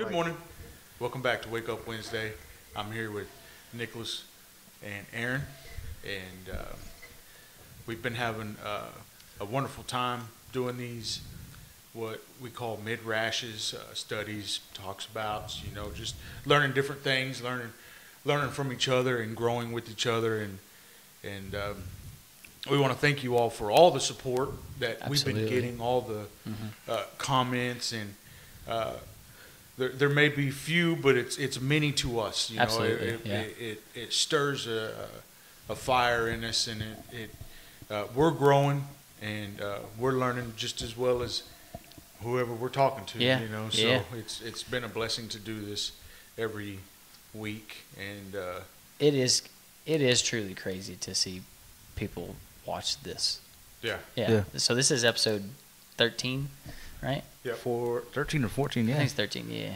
Good morning. Welcome back to Wake Up Wednesday. I'm here with Nicholas and Aaron, and uh, we've been having uh, a wonderful time doing these, what we call midrashes uh, studies, talks about, you know, just learning different things, learning, learning from each other, and growing with each other, and and um, we want to thank you all for all the support that we've been getting, all the uh, comments, and uh, there, there may be few, but it's it's many to us. You know, Absolutely, it, yeah. it, it, it stirs a, a fire in us, and it, it uh, we're growing and uh, we're learning just as well as whoever we're talking to. Yeah, You know, so yeah. it's it's been a blessing to do this every week, and uh, It is it is truly crazy to see people watch this. yeah, Yeah. Yeah. So this is episode 13, right? yeah. For 13 or 14, I yeah. think it's 13, yeah.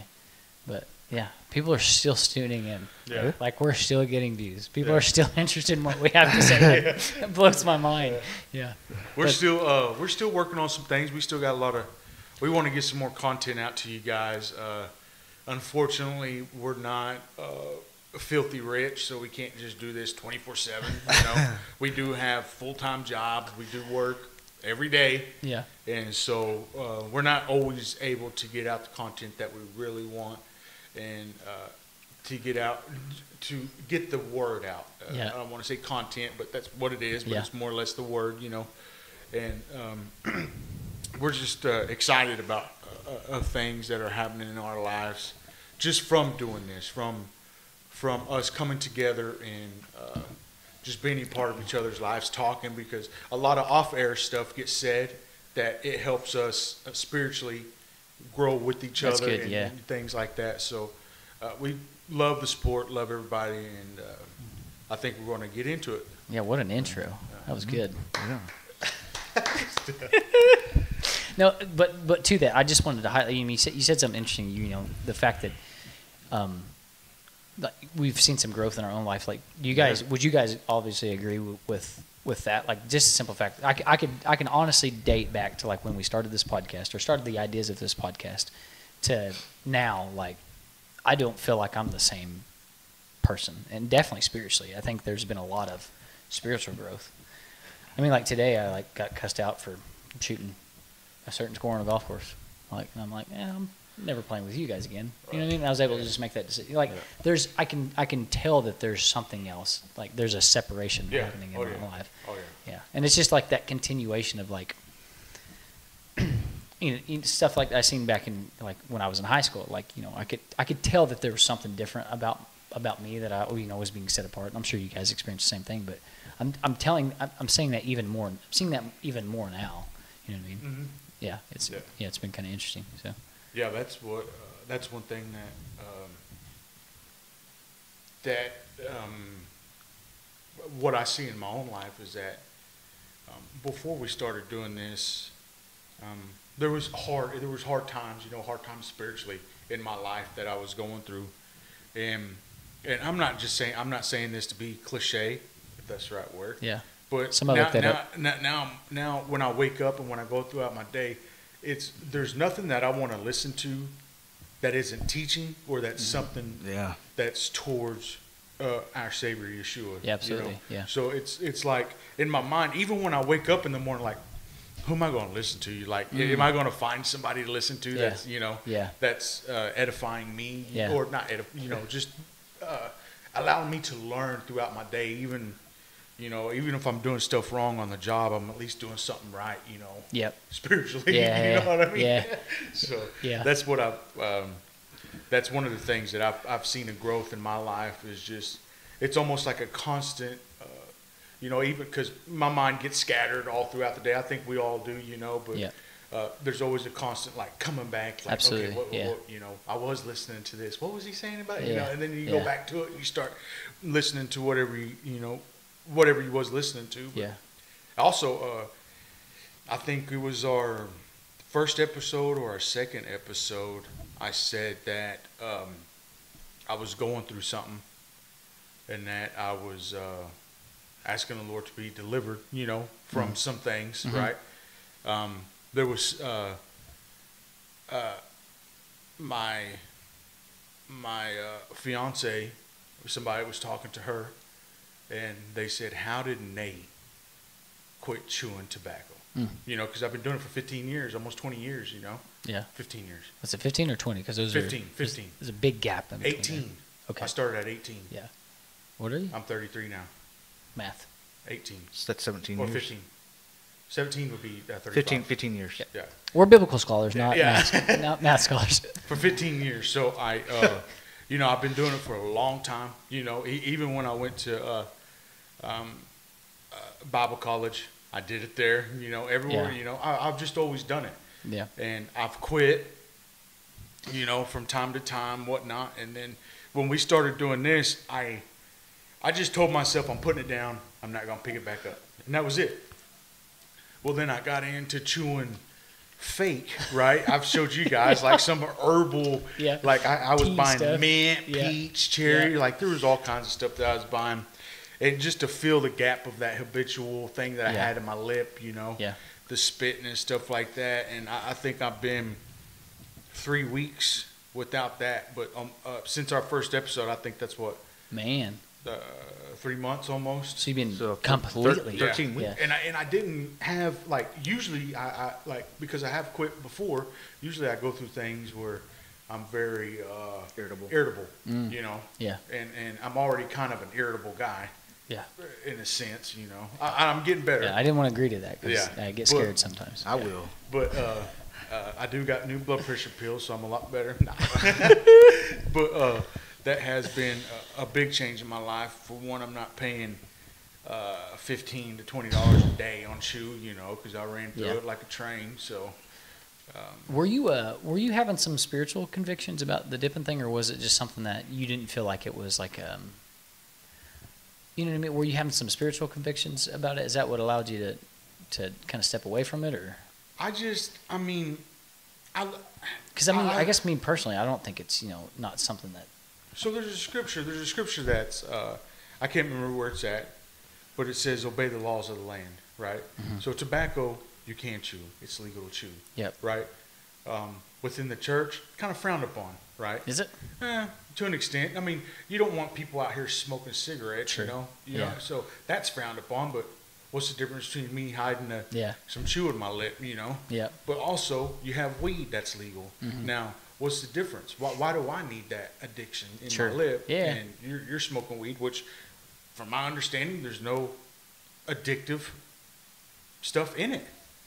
But yeah, people are still tuning in. Yeah. Like we're still getting views. People Yeah. are still interested in what we have to say. It blows my mind. Yeah. We're But- still uh, we're still working on some things. We still got a lot of. We want to get some more content out to you guys. Uh, unfortunately, we're not uh, filthy rich, so we can't just do this twenty four seven. You know, we do have full time jobs. We do work every day, Yeah. and so uh, we're not always able to get out the content that we really want, and uh, to get out to get the word out. Uh, Yeah. I don't want to say content, but that's what it is. But Yeah. it's more or less the word, you know. And um, we're just uh, excited about uh, uh, things that are happening in our lives, just from doing this, from from us coming together and uh, just being a part of each other's lives, talking because a lot of off-air stuff gets said that it helps us uh, spiritually grow with each That's other good, and, yeah. and things like that. So uh, we love the sport, love everybody, and uh, I think we're going to get into it. Yeah, what an intro. That was good. Yeah. No, but but to that, I just wanted to highlight. You, said you said something interesting. You know, the fact that um, like we've seen some growth in our own life. Like you guys, Yeah. would you guys obviously agree with with, with that? Like just a simple fact. I, c- I could I can honestly date back to like when we started this podcast or started the ideas of this podcast to now. Like I don't feel like I'm the same person, and definitely spiritually. I think there's been a lot of spiritual growth. I mean, like today, I like got cussed out for shooting a certain score on a golf course. Like, and I'm like, eh, I'm never playing with you guys again. You know what I mean? I was able to just make that decision. Like, Yeah. there's, I can, I can tell that there's something else. Like, there's a separation Yeah. happening in Oh, my yeah. life. Oh yeah. Yeah, and it's just like that continuation of like, you know, stuff like I seen back in like when I was in high school. Like, you know, I could, I could tell that there was something different about about me that I, you know, was being set apart. And I'm sure you guys experienced the same thing, but I'm, I'm telling, I'm, I'm saying that even more. I'm seeing that even more now. You know what I mean? Mm-hmm. Yeah, it's Yeah. yeah, it's been kind of interesting. So Yeah, that's what. Uh, that's one thing that um, that um, what I see in my own life is that um, before we started doing this, um, there was hard. There was hard times. You know, hard times spiritually in my life that I was going through, and and I'm not just saying. I'm not saying this to be cliche, if that's the right word. yeah, But Somebody now, now, now, now, now, when I wake up and when I go throughout my day, it's there's nothing that I want to listen to that isn't teaching or that's Mm-hmm. something Yeah. that's towards uh, our Savior Yeshua. Yeah, absolutely, yeah. So it's it's like in my mind, even when I wake up in the morning, like, who am I going to listen to? You like, am I going to find somebody to listen to Mm. Yeah. that's you know Yeah. that's uh, edifying me Yeah. or not edif- you know just uh, allowing me to learn throughout my day, even. You know, even if I'm doing stuff wrong on the job, I'm at least doing something right. You know, yep, spiritually. Yeah, you know yeah, what I mean? yeah. so Yeah. that's what I've. Um, that's one of the things that I've I've seen a growth in my life is just it's almost like a constant. Uh, you know, even because my mind gets scattered all throughout the day. I think we all do. You know, but. Yeah. Uh, there's always a constant like coming back. Like, Absolutely, Okay, what, yeah. what- you know, I was listening to this. What was he saying about it? You know, and then you yeah. go back to it. and You start listening to whatever you, you know, whatever you was listening to. But yeah, also, uh, I think it was our first episode or our second episode. I said that um, I was going through something, and that I was uh, asking the Lord to be delivered. You know, from some things, Mhm. right? Um, there was uh, uh, my my uh, fiance, somebody was talking to her, and they said, "How did Nate quit chewing tobacco?" Mm. You know, because I've been doing it for 15 years, almost 20 years. You know, Yeah. 15 years, Was it 15 or 20? Because those 15, are 15. There's a big gap in between. 18. there. Okay. I started at 18. Yeah. What are you? I'm 33 now. Math. 18 So that's 17 or years. 15. 17 would be uh, 35. 15, 15 years. Yeah. Yeah. We're biblical scholars, not Yeah. math, not math scholars. for 15 years. So I, uh, you know, I've been doing it for a long time. You know, e- even when I went to uh, um, uh, Bible college, I did it there. You know, everywhere. Yeah. You know, I, I've just always done it, Yeah. and I've quit. You know, from time to time, whatnot. And then when we started doing this, I, I just told myself I'm putting it down. I'm not gonna pick it back up, and that was it. Well, then I got into chewing fake, right? I've showed you guys like some herbal, Yeah. like I, I was Tea buying stuff. mint, Yeah. peach, cherry, Yeah. like there was all kinds of stuff that I was buying, and just to fill the gap of that habitual thing that I had in my lip, you know, Yeah. the spitting and stuff like that. And I, I think I've been three weeks without that, but um, uh, since our first episode, I think that's what Man. uh, three months almost. So you've been So, completely. thir- 13 weeks. Yeah. And I, and I didn't have like usually I, I like because I have quit before. Usually I go through things where I'm very uh, Irritable. irritable, Mm. you know, Yeah. and and I'm already kind of an irritable guy Yeah. in a sense, you know. I, I'm getting better, Yeah. I didn't want to agree to that because Yeah. I get But- scared sometimes. I will. but uh, uh, I do got new blood pressure pills, so I'm a lot better. Nah. but uh, that has been a, a big change in my life. For one, I'm not paying uh, fifteen to twenty dollars a day on shoe, you know, because I ran through Yeah. it like a train. So um, Were you uh were you having some spiritual convictions about the dipping thing, or was it just something that you didn't feel like it was like um you know what I mean? Were you having some spiritual convictions about it? Is that what allowed you to to kind of step away from it, or I just, I mean, I. because I mean I- I guess me personally, I don't think it's you know not something that So there's a scripture. There's a scripture that's uh, I can't remember where it's at, but it says obey the laws of the land, right? Mhm. So tobacco you can chew; it's legal to chew. Yep. Right. Um, within the church, kind of frowned upon, right? is it? Eh, to an extent. I mean, you don't want people out here smoking cigarettes, True. you know. You Yeah. know, so that's frowned upon. But what's the difference between me hiding a, Yeah. some chew in my lip, you know? Yeah. But also, you have weed that's legal. Mhm. Now, what's the difference? Why, why do I need that addiction in Sure. my lip? Yeah. And you're, you're smoking weed, which, from my understanding, there's no addictive stuff in it.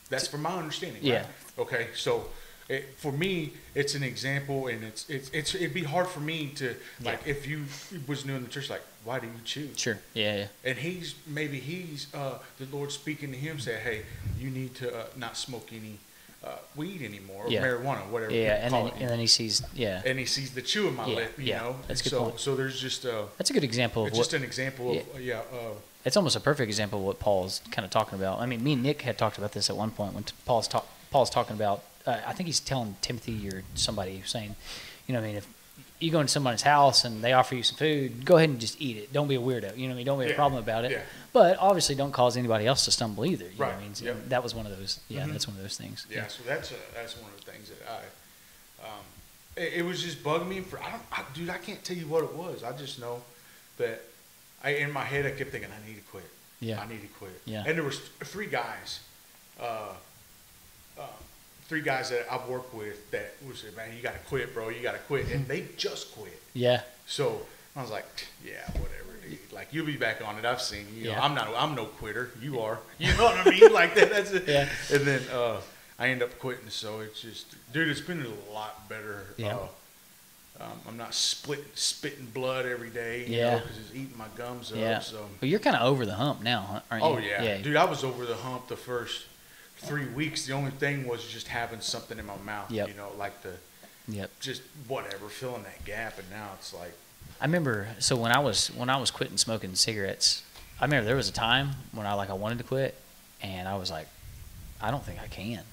That's from my understanding. Yeah. Right? Okay. So, it, for me, it's an example, and it's it's it's it'd be hard for me to like if you was new in the church, like why do you choose? Sure. Yeah. Yeah. and he's maybe he's uh, the Lord speaking to him, say, "Hey, you need to uh, not smoke any uh, weed anymore, or Yeah. marijuana, whatever." Yeah. you And call then it. and then he sees yeah. and he sees the chew in my Yeah, lip, you yeah, know. that's a good so, point. so there's just a. That's a good example of it's what just an example of yeah, uh, it's almost a perfect example of what Paul's kind of talking about. I mean, me and Nick had talked about this at one point when t- Paul's talk, Paul's talking about. Uh, I think he's telling Timothy or somebody saying, you know, what I mean, if you go into somebody's house and they offer you some food, go ahead and just eat it. Don't be a weirdo. You know, what I mean, don't be a problem about it. yeah. But obviously, don't cause anybody else to stumble either. You know what I mean? So yep. That was one of those. Yeah, Mhm. that's one of those things. yeah. So that's uh, that's one of the things that I, um, it, it was just bugging me for I don't, I, dude, I can't tell you what it was. I just know that I in my head I kept thinking I need to quit. Yeah. I need to quit. Yeah. And there was three guys, uh, uh, three guys that I've worked with that was man, you got to quit, bro. You got to quit, and they just quit. Yeah. So I was like, yeah, whatever, dude. Like you'll be back on it. I've seen you. Know, Yeah. I'm not. I'm no quitter. You are. You know what I mean? Like that. That's it. Yeah. And then uh, I end up quitting. So it's just, dude, it's been a lot better. Yeah. Uh, um, I'm not split, spitting blood every day. You Yeah. Because it's eating my gums up. Yeah. So. But you're kind of over the hump now, aren't you? Oh yeah. Yeah. dude. I was over the hump the first three weeks. The only thing was just having something in my mouth. Yep. You know, like the Yep. just whatever, filling that gap. And now it's like, I remember so when I was when I was quitting smoking cigarettes, I remember there was a time when I like I wanted to quit, and I was like, I don't think I can.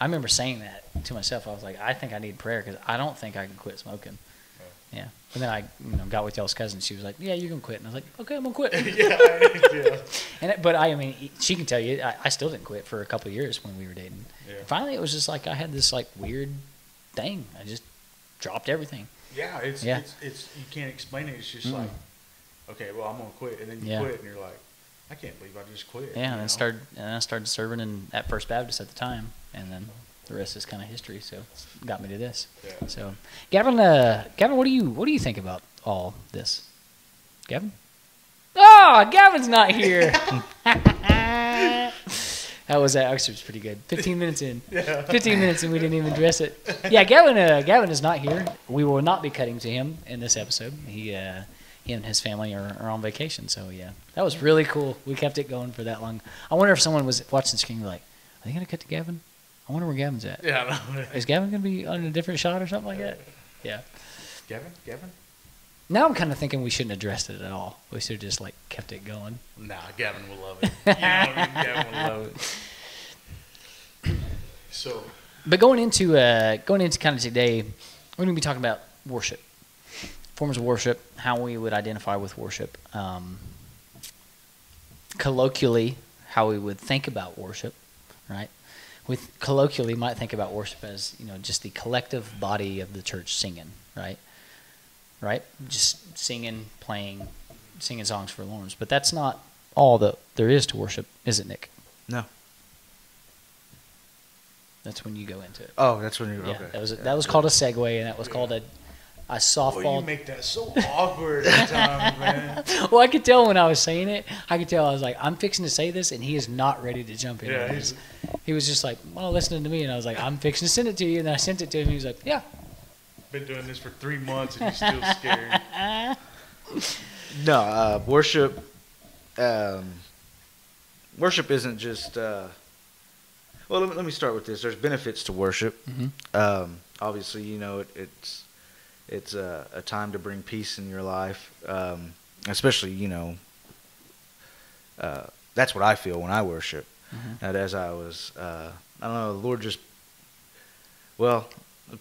I remember saying that to myself. I was like, I think I need prayer because I don't think I can quit smoking. Yeah. And then I you know got with y'all's cousin. She was like, Yeah, you can quit. And I was like, Okay, I'm gonna quit. yeah, yeah. and it, but I, I mean, she can tell you, I, I still didn't quit for a couple of years when we were dating. Yeah. Finally, it was just like I had this like weird thing. I just dropped everything. Yeah, it's, Yeah. it's it's you can't explain it. It's just Mm-mm. like, okay, well I'm gonna quit, and then you Yeah. quit, and you're like, I can't believe I just quit. Yeah, and then know? started and I started serving in at First Baptist at the time, and then the rest is kind of history. So it's got me to this. Yeah. So, Gavin, uh, Gavin, what do you what do you think about all this? Gavin? Oh, Gavin's not here. How was that? Actually, it was pretty good. 15 minutes in. Yeah. 15 minutes and we didn't even address it. Yeah, Gavin. Uh, Gavin is not here. We will not be cutting to him in this episode. He, uh, he and his family are, are on vacation. So yeah, that was really cool. We kept it going for that long. I wonder if someone was watching the screen like, are they gonna cut to Gavin? I wonder where Gavin's at. Yeah, I know. Is Gavin gonna be on a different shot or something like that? Yeah. Gavin, Gavin. Now I'm kind of thinking we shouldn't have addressed it at all. We should have just like kept it going. Nah, Gavin will love it. You know what I mean? Gavin will love it. So, But going into uh, going into kind of today, we're going to be talking about worship, forms of worship, how we would identify with worship, um, colloquially, how we would think about worship, right? With colloquially, might think about worship as you know just the collective body of the church singing, right? Right, just singing, playing, singing songs for Lawrence. But that's not all that there is to worship, is it, Nick? No. That's when you go into it. Oh, that's when you Yeah, okay. that was that was called a segue, and that was called a a oh, you softball. make that so awkward at times, man. well, I could tell when I was saying it. I could tell I was like, I'm fixing to say this, and he is not ready to jump in. Yeah, on he's- he was just like, well, listening to me, and I was like, I'm fixing to send it to you, and then I sent it to him. He was like, yeah. Been doing this for three months, and he's still scared. No, uh, worship. Um, worship isn't just. Uh, well, let me, let me start with this. There's benefits to worship. Mhm. Um, obviously, you know it, it's it's a, a time to bring peace in your life, um, especially you know. Uh, that's what I feel when I worship. Mhm. And as I was, uh, I don't know, the Lord just. Well,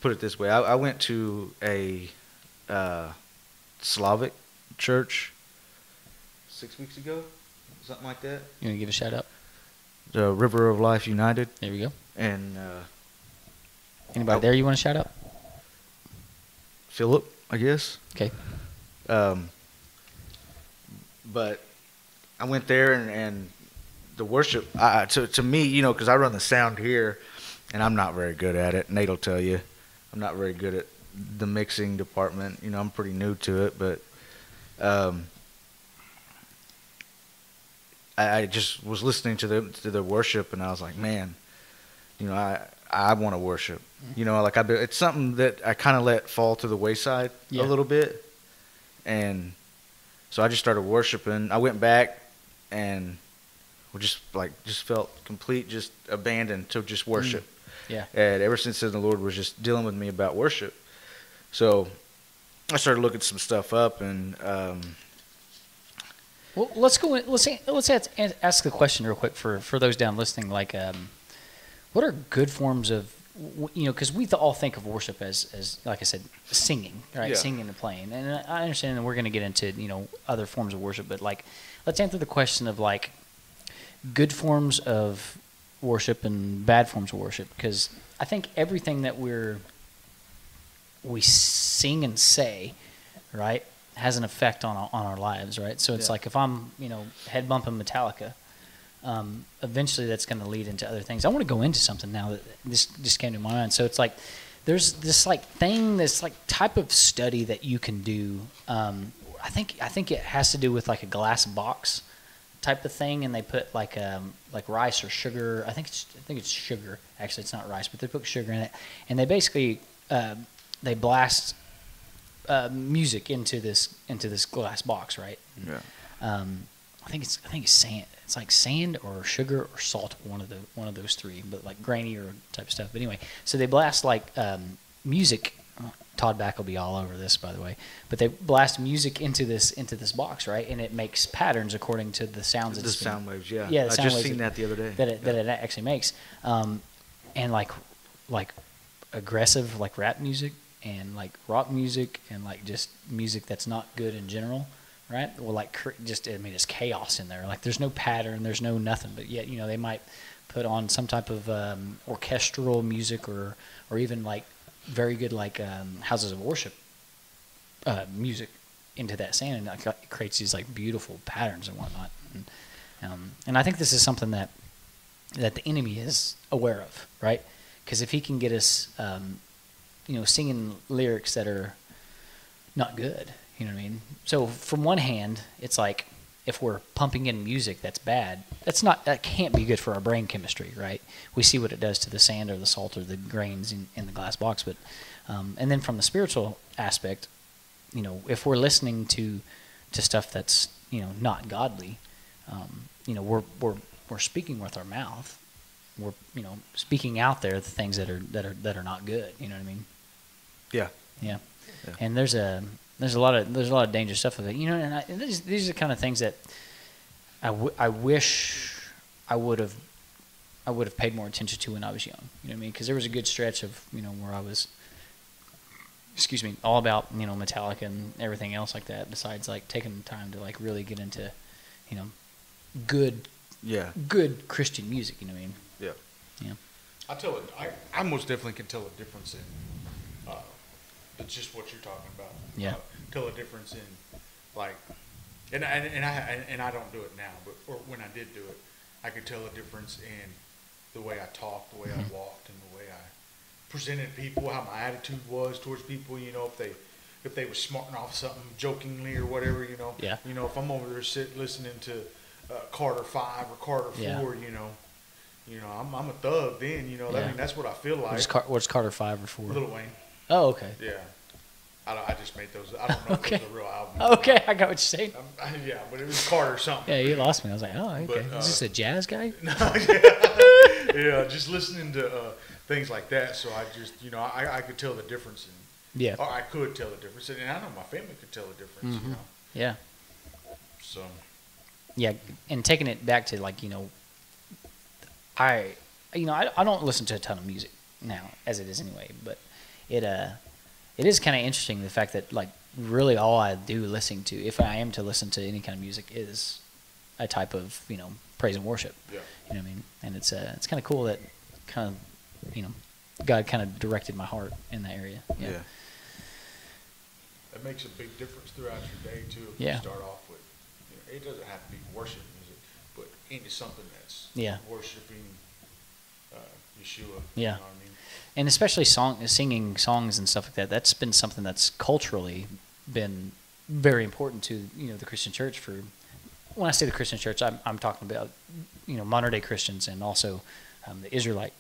put it this way: I, I went to a uh, Slavic church six weeks ago, something like that. You want to give a shout out? The River of Life United, There we go. and uh, Anybody there you want to shout out? Philip, I guess. Okay. Um, but I went there and, and the worship I, to to me, you know, because I run the sound here, and I'm not very good at it. Nate'll tell you, I'm not very good at the mixing department. You know, I'm pretty new to it, but um, I, I just was listening to the to the worship, and I was like, man, you know, I I want to worship. You know, like I it's something that I kind of let fall to the wayside Yeah. a little bit, and so I just started worshiping. I went back and we just like just felt complete, just abandoned to just worship. Yeah. And ever since then, the Lord was just dealing with me about worship. So I started looking some stuff up, and um, Well, let's go. In, let's let's ask, ask the question real quick for for those down listening. Like, um, what are good forms of you know? Because we all think of worship as as like I said, singing, right? Yeah. Singing and playing. And I understand that we're going to get into you know other forms of worship, but like, let's answer the question of like good forms of worship and bad forms of worship because I think everything that we're we sing and say, right, has an effect on our, on our lives, right? So it's Yeah. like if I'm, you know, head bumping Metallica, um, eventually that's going to lead into other things. I want to go into something now that this just came to my mind. So it's like there's this like thing, this like type of study that you can do. Um, I think I think it has to do with like a glass box type of thing, and they put like um, like rice or sugar. I think it's I think it's sugar. Actually, it's not rice, but they put sugar in it, and they basically uh, they blast uh, music into this into this glass box, right? yeah. Um, I think it's I think it's sand. It's like sand or sugar or salt, one of the one of those three, but like grainier type stuff. But anyway, so they blast like um, music. Todd Back will be all over this, by the way. But they blast music into this into this box, right? And it makes patterns according to the sounds. The it's been- sound waves, yeah. Yeah, the I just seen that the other day. that it, that it actually makes, um, and like like aggressive like rap music and like rock music and like just music that's not good in general, right? Well, like just I mean it's chaos in there. Like there's no pattern, there's no nothing, but yet you know they might put on some type of um, orchestral music or or even like very good like um, houses of worship uh, music into that sand, and it creates these like beautiful patterns and whatnot. And, um, and I think this is something that that the enemy is aware of, right? Because if he can get us, um, you know, singing lyrics that are not good, you know what I mean? So from one hand, it's like if we're pumping in music that's bad, that's not that can't be good for our brain chemistry, right? We see what it does to the sand or the salt or the grains in, in the glass box, but um, and then from the spiritual aspect, you know, if we're listening to to stuff that's you know not godly, um, you know, we're we're we're speaking with our mouth. We're you know speaking out there the things that are that are that are not good. You know what I mean? Yeah. Yeah. Yeah. And there's a there's a lot of there's a lot of dangerous stuff with it. You know, and, I, and these these are the kind of things that I, w- I wish I would have I would have paid more attention to when I was young. You know what I mean? Because there was a good stretch of you know where I was excuse me all about you know Metallica and everything else like that. Besides like taking the time to like really get into you know good Yeah. good Christian music. You know what I mean? Yeah. Yeah. I tell it. I, I most definitely can tell a difference in. Uh, it's just what you're talking about. Yeah. Uh, tell a difference in, like, and and, and I and, I don't do it now, but or when I did do it, I could tell a difference in the way I talked, the way. I walked, and the way I presented people, how my attitude was towards people. You know, if they if they were smarting off something jokingly or whatever. You know. Yeah. You know, if I'm over there sit listening to uh, Carter Five or Carter Yeah. Four, you know. You know, I'm, I'm a thug then, you know. I Yeah. mean, that's what I feel like. What's, Car- what's Carter five or four? Lil Wayne. Oh, okay. Yeah. I, don't- I just made those. I don't know Okay. if it was a real album. Okay, I got what you're saying. Um, yeah, but it was Carter something. Yeah, you lost me. I was like, oh, okay. But, Is uh, this a jazz guy? No, yeah. yeah, just listening to uh, things like that. So I just, you know, I, I could tell the difference. In, Yeah. Or I could tell the difference. And I know my family could tell the difference, Mhm. you know. Yeah. So, Yeah. And taking it back to like, you know, I, you know, I, I don't listen to a ton of music now as it is anyway, but it, uh, it is kind of interesting the fact that like really all I do listening to, if I am to listen to any kind of music, is a type of you know praise and worship. yeah. You know what I mean? And it's uh, it's kind of cool that kind of you know God kind of directed my heart in that area. Yeah. Yeah. That makes a big difference throughout your day, too. If Yeah. you start off with, you know, it doesn't have to be worship music, but into something that's Yeah. worshiping uh, Yeshua. Yeah. You know what I mean? And especially song singing songs and stuff like that that's been something that's culturally been very important to you know the christian church for when i say the christian church i'm, I'm talking about you know modern day christians and also um, the israelite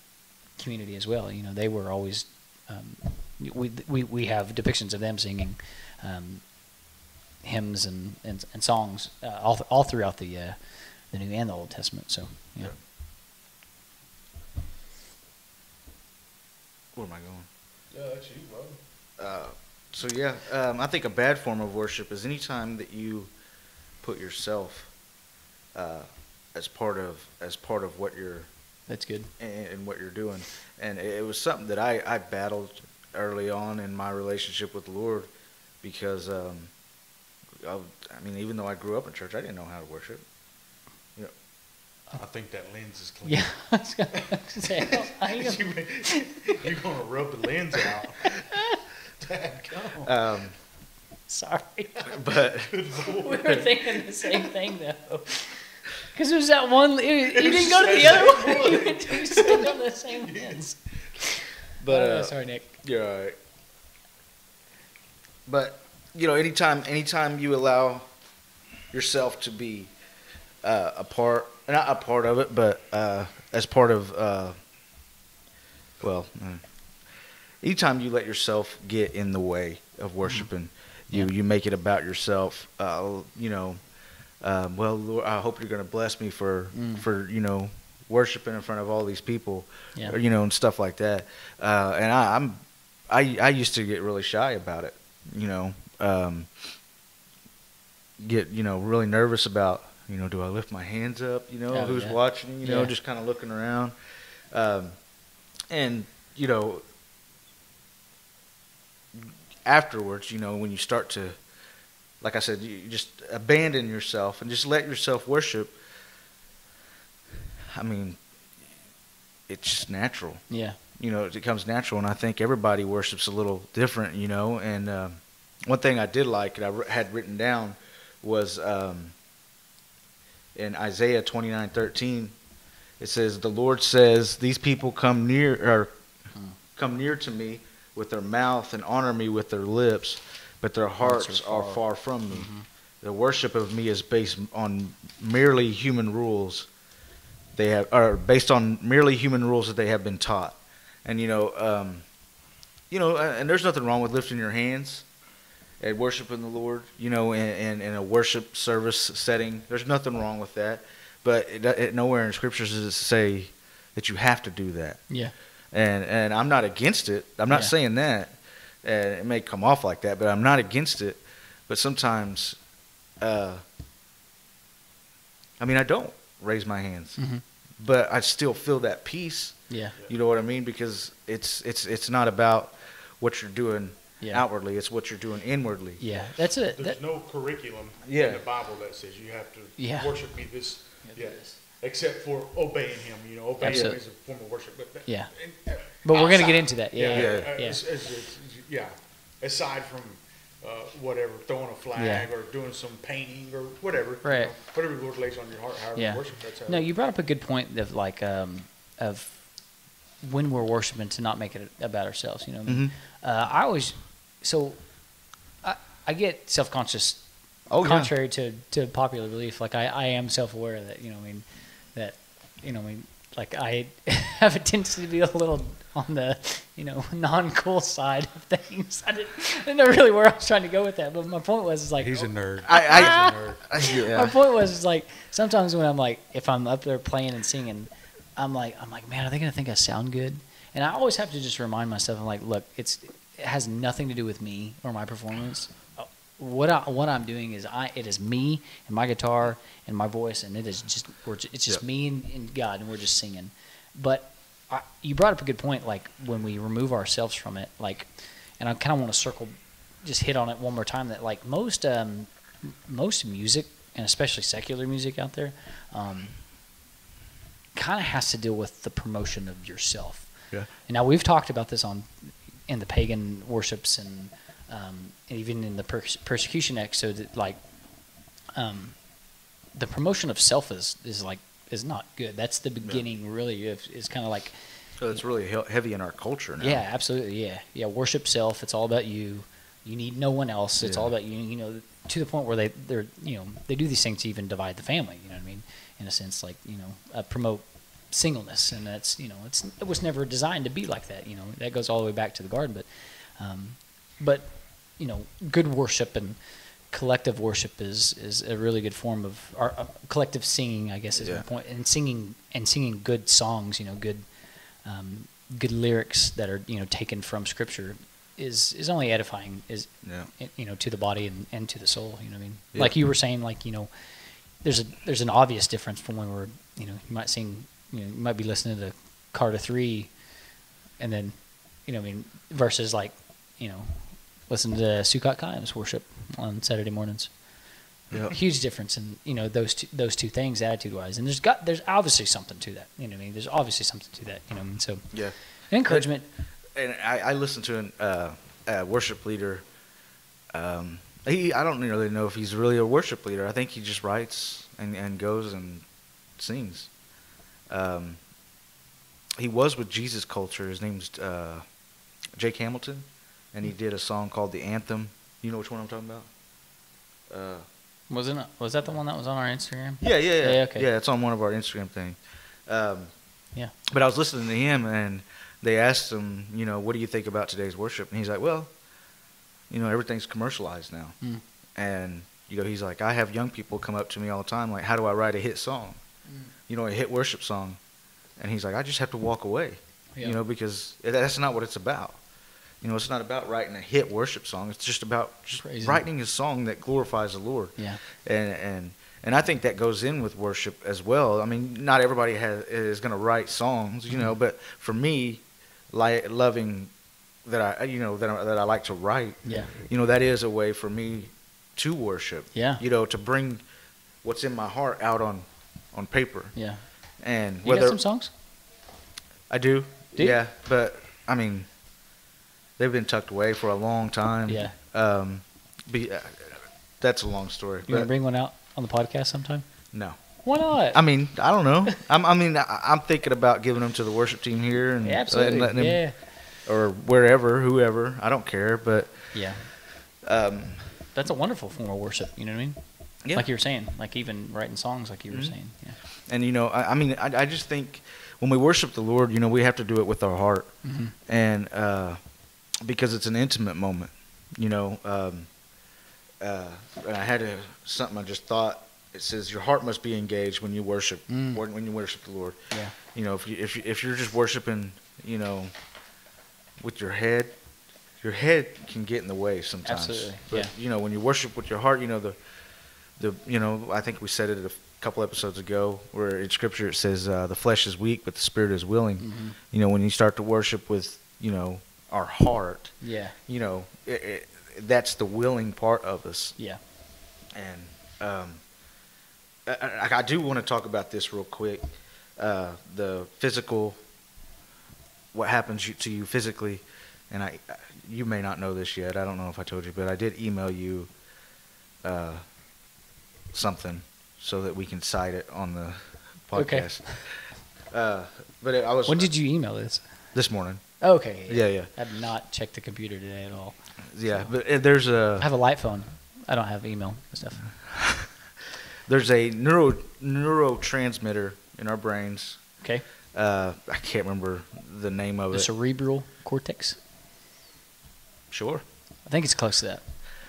community as well you know they were always um, we, we, we have depictions of them singing um, hymns and, and, and songs uh, all, all throughout the uh, the new and the old testament so yeah. Yeah. Where am I going? Yeah, that's you, bro. Uh, so yeah, um, I think a bad form of worship is any time that you put yourself uh, as part of as part of what you're that's good and, and what you're doing. And it, it was something that I, I battled early on in my relationship with the Lord because, um, I, I mean, even though I grew up in church, I didn't know how to worship. You know, I think that lens is clean. yeah I was gonna say, I don't- you, you're gonna rub the lens out. Dadgum. um, Sorry. but we were thinking the same thing though. Because it was that one. You, you didn't go to the other one. You went to sit on the same lens. but Oh, uh, sorry, Nick. You're all right. But you know, anytime anytime you allow yourself to be uh, a part, not a part of it, but uh, as part of, uh, well, mm, anytime you let yourself get in the way of worshiping, you Yeah. you make it about yourself. Uh, you know, um, well, Lord, I hope you're going to bless me for Mm. for you know worshiping in front of all these people Yeah. or, you know, and stuff like that. Uh, and I, I'm, I, I used to get really shy about it, you know, um, get, you know, really nervous about, you know, do I lift my hands up, you know, Oh, who's yeah. watching, you know, Yeah. just kind of looking around. Um, and, you know, afterwards, you know, when you start to, like I said, you just abandon yourself and just let yourself worship. I mean, it's just natural. Yeah. You know, it comes natural, and I think everybody worships a little different. You know, and um, one thing I did like and I had written down was um, in Isaiah twenty nine thirteen. It says, "The Lord says, These people come near or come near to me with their mouth and honor me with their lips, but their Hearts are are far. far from me. Mhm. The worship of me is based on merely human rules. They have are based on merely human rules that they have been taught, and you know, um, you know, and there's nothing wrong with lifting your hands and worshiping the Lord. You know, in, in, in a worship service setting, there's nothing wrong with that. But it, it, nowhere in scriptures does it say that you have to do that Yeah. and and I'm not against it. I'm not Yeah. saying that. And it may come off like that, but I'm not against it. But sometimes, uh, I mean, I don't raise my hands, Mhm. but I still feel that peace. Yeah. You know what I mean? Because it's it's it's not about what you're doing Yeah. outwardly; it's what you're doing inwardly. Yeah. That's it. There's That, no curriculum Yeah. in the Bible that says you have to Yeah. worship me this, Yeah, yeah, this. except for obeying him. You know, obeying Absolutely. him is a form of worship. But that, Yeah. and, uh, But we're gonna get into that. Yeah, yeah, uh, yeah. as- as- as- yeah. Aside from uh, whatever, throwing a flag Yeah. or doing some painting or whatever, you Right. know, whatever the Lord lays on your heart, however Yeah. you worship. That's how. No, you brought up a good point of like um, of when we're worshiping to not make it about ourselves. You know, what I, mean? Mhm. uh, I always so I, I get self conscious. Oh, yeah. contrary to, to popular belief, like I, I am self aware that you know, I mean, that you know, I mean, like I have a tendency to be a little on the you know non cool side of things. I didn't, I didn't know really where I was trying to go with that, but my point was is like He's a nerd. I, I, He's a nerd. Yeah. my point was is like sometimes when I'm like if I'm up there playing and singing, I'm like I'm like man, are they gonna think I sound good? And I always have to just remind myself, I'm like, look, it's it has nothing to do with me or my performance. Uh, What I, what I'm doing is I it is me and my guitar and my voice, and it is just we're, ju- it's just me and, and God, and we're just singing. But I, you brought up a good point, like when we remove ourselves from it, like, and I kind of want to circle, just hit on it one more time. That like most um, most music, and especially secular music out there, um, kind of has to deal with the promotion of yourself. Yeah. And now we've talked about this on in the pagan worships and, um, and even in the pers- persecution episode. That like um, the promotion of self is is like is not good. That's the beginning, really. Of, is kind of like So it's really he- heavy in our culture now. yeah, absolutely. Yeah, yeah. Worship self. It's all about you. You need no one else. It's Yeah. all about you. You know, to the point where they they're you know they do these things to even divide the family. You know what I mean? In a sense, like you know, uh, promote singleness, and that's you know, it's it was never designed to be like that. You know, that goes all the way back to the garden. But, um, but you know, good worship and collective worship is is a really good form of our uh, collective singing. I guess is my Yeah. point. And singing and singing good songs. You know, good um, good lyrics that are you know taken from scripture is is only edifying is Yeah. you know to the body and, and to the soul you know what i mean Yeah. like you were saying like you know there's a there's an obvious difference from when we're you know you might sing you know you might be listening to carter 3 and then you know i mean versus like you know listen to Sukkot Chimes worship on Saturday mornings. Yeah. Huge difference in you know those two, those two things attitude wise, and there's got there's obviously something to that. You know, what I mean, there's obviously something to that. You know, and so Yeah. encouragement. and I, I listened to an, uh, a worship leader. Um, he, I don't really know if he's really a worship leader. I think he just writes and, and goes and sings. Um, he was with Jesus Culture. His name's uh, Jake Hamilton, and he did a song called "The Anthem." You know which one I'm talking about? Uh, Wasn't it, was that the one that was on our Instagram? yeah, yeah, yeah. Yeah, okay. Yeah, it's on one of our Instagram things. Um, Yeah. But I was listening to him, and they asked him, you know, what do you think about today's worship? And he's like, well, you know, everything's commercialized now. Mm. And you know, he's like, I have young people come up to me all the time, like, how do I write a hit song? Mm. You know, a hit worship song. And he's like, I just have to walk away, Yeah. you know, because that's not what it's about. You know, it's not about writing a hit worship song. It's just about just writing a song that glorifies the Lord Yeah. and and and I think that goes in with worship as well. I mean, not everybody has is going to write songs, you Mm-hmm. know, but for me, like loving that I you know that I, that I like to write, Yeah. you know, that is a way for me to worship. Yeah. You know, to bring what's in my heart out on on paper. Yeah. And You whether some songs? I do, Do yeah, but I mean, they've been tucked away for a long time. Yeah. Um, be, uh, that's a long story. You want to bring one out on the podcast sometime? no. Why not? I mean, I don't know. I'm, I mean, I, I'm thinking about giving them to the worship team here and Yeah, absolutely. letting them, yeah. or wherever, whoever. I don't care, but Yeah. um, That's a wonderful form of worship. You know what I mean? Yeah. Like you were saying, like even writing songs, like you were Mhm. saying. Yeah. and you know, I, I mean, I, I just think when we worship the Lord, you know, we have to do it with our heart, Mhm. and uh, because it's an intimate moment, you know. Um, uh, and I had a, something I just thought. It says your heart must be engaged when you worship, Mm. when when you worship the Lord. Yeah. You know, if you if you, if you're just worshiping, you know, with your head, your head can get in the way sometimes. Absolutely, But yeah. you know, when you worship with your heart, you know the the you know I think we said it a couple episodes ago where in Scripture it says uh, the flesh is weak but the spirit is willing. Mhm. You know, when you start to worship with you know our heart, Yeah. you know, it, it, that's the willing part of us. Yeah. And um, I, I, I do want to talk about this real quick. Uh, the physical, what happens to you physically, and I, you may not know this yet. I don't know if I told you, but I did email you uh, something so that we can cite it on the Okay. podcast. Uh, but I was When did you email this? this morning. Okay. Yeah, yeah, I have not checked the computer today at all. yeah. But uh, there's a I have a light phone. I don't have email and stuff. there's a neuro neurotransmitter in our brains. Okay. Uh, I can't remember the name of it. The it. cerebral cortex. Sure. I think it's close to that.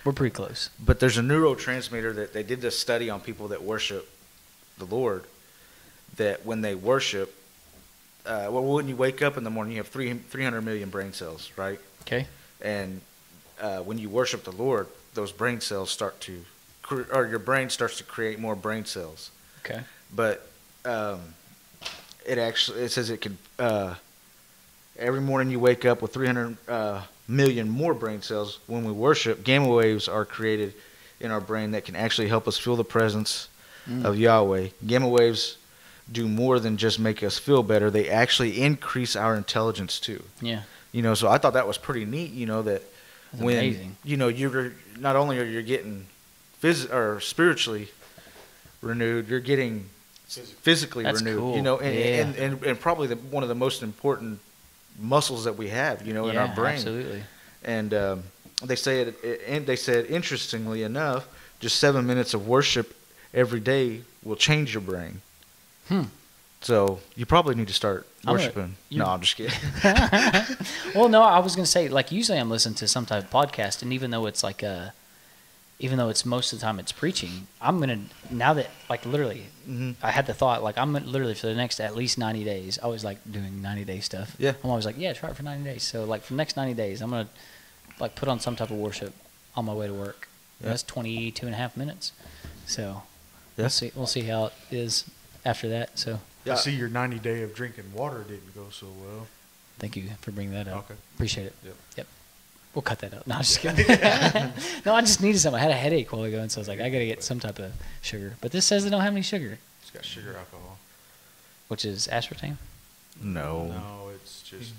We're pretty close. But there's a neurotransmitter that they did this study on people that worship the Lord. That when they worship, uh, well, when you wake up in the morning, you have three, 300 million brain cells, right? Okay. And uh, when you worship the Lord, those brain cells start to, or your brain starts to create more brain cells. Okay. but um, it actually it says it can uh, every morning you wake up with 300 uh, million more brain cells when we worship gamma waves are created in our brain that can actually help us feel the presence Mm. of yahweh gamma waves do more than just make us feel better they actually increase our intelligence too Yeah. you know so i thought that was pretty neat you know that That's when amazing. you know you're not only are you getting phys- or spiritually renewed you're getting physically That's renewed cool. you know and, Yeah. and, and, and probably the, one of the most important muscles that we have you know in our brain Absolutely. and um, they say it, and they said interestingly enough just seven minutes of worship every day will change your brain Hmm. so you probably need to start I'm worshiping you- no i'm just kidding well, no, I was gonna say like usually I'm listening to some type of podcast, and even though it's like a, even though it's most of the time it's preaching, I'm gonna now that like literally, hmm I had the thought like I'm gonna- literally for the next at least 90 days. I was like doing 90 day stuff. Yeah. I'm always like, yeah, try it for 90 days. So like for the next 90 days, I'm gonna like put on some type of worship on my way to work. Yeah. That's 22 and a half minutes. So Yeah. we'll see. We'll see how it is after that. So Yeah. I see your 90 day of drinking water didn't go so well. thank you for bringing that up. Okay. Appreciate it. Yep. Yep. We'll cut that out. No, I'm just kidding. no, I just needed some. I had a headache while ago, and so I was like, I gotta get some type of sugar. But this says they don't have any sugar, It's got sugar alcohol. which is aspartame. no No, it's just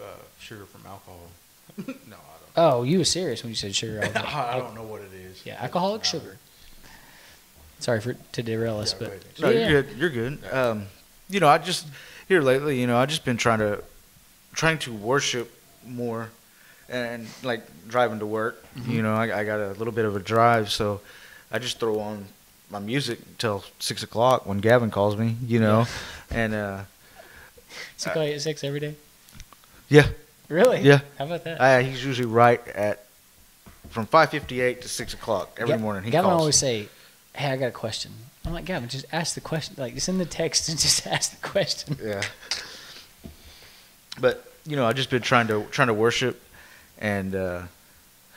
uh, sugar from alcohol. no, I don't. Oh, you were serious when you said sugar. I was don't. like, I don't know what it is. Yeah, alcoholic sugar. Sorry for to derail us, Yeah, but right. No, yeah. you're good. You're good. Um, you know, I just here lately, you know, I just been trying to trying to worship more, and like driving to work. Mm-hmm. You know, I, I got a little bit of a drive, so I just throw on my music until six o'clock when Gavin calls me. You know, and uh, So call you at six every day. yeah, Really? Yeah. How about that? I, he's usually right at from five fifty eight to six o'clock every Ga- morning. He Gavin calls. always say, "Hey, I got a question." I'm like, Gavin, just ask the question. Like, send the text and just ask the question. Yeah. But you know, I've just been trying to trying to worship, and uh,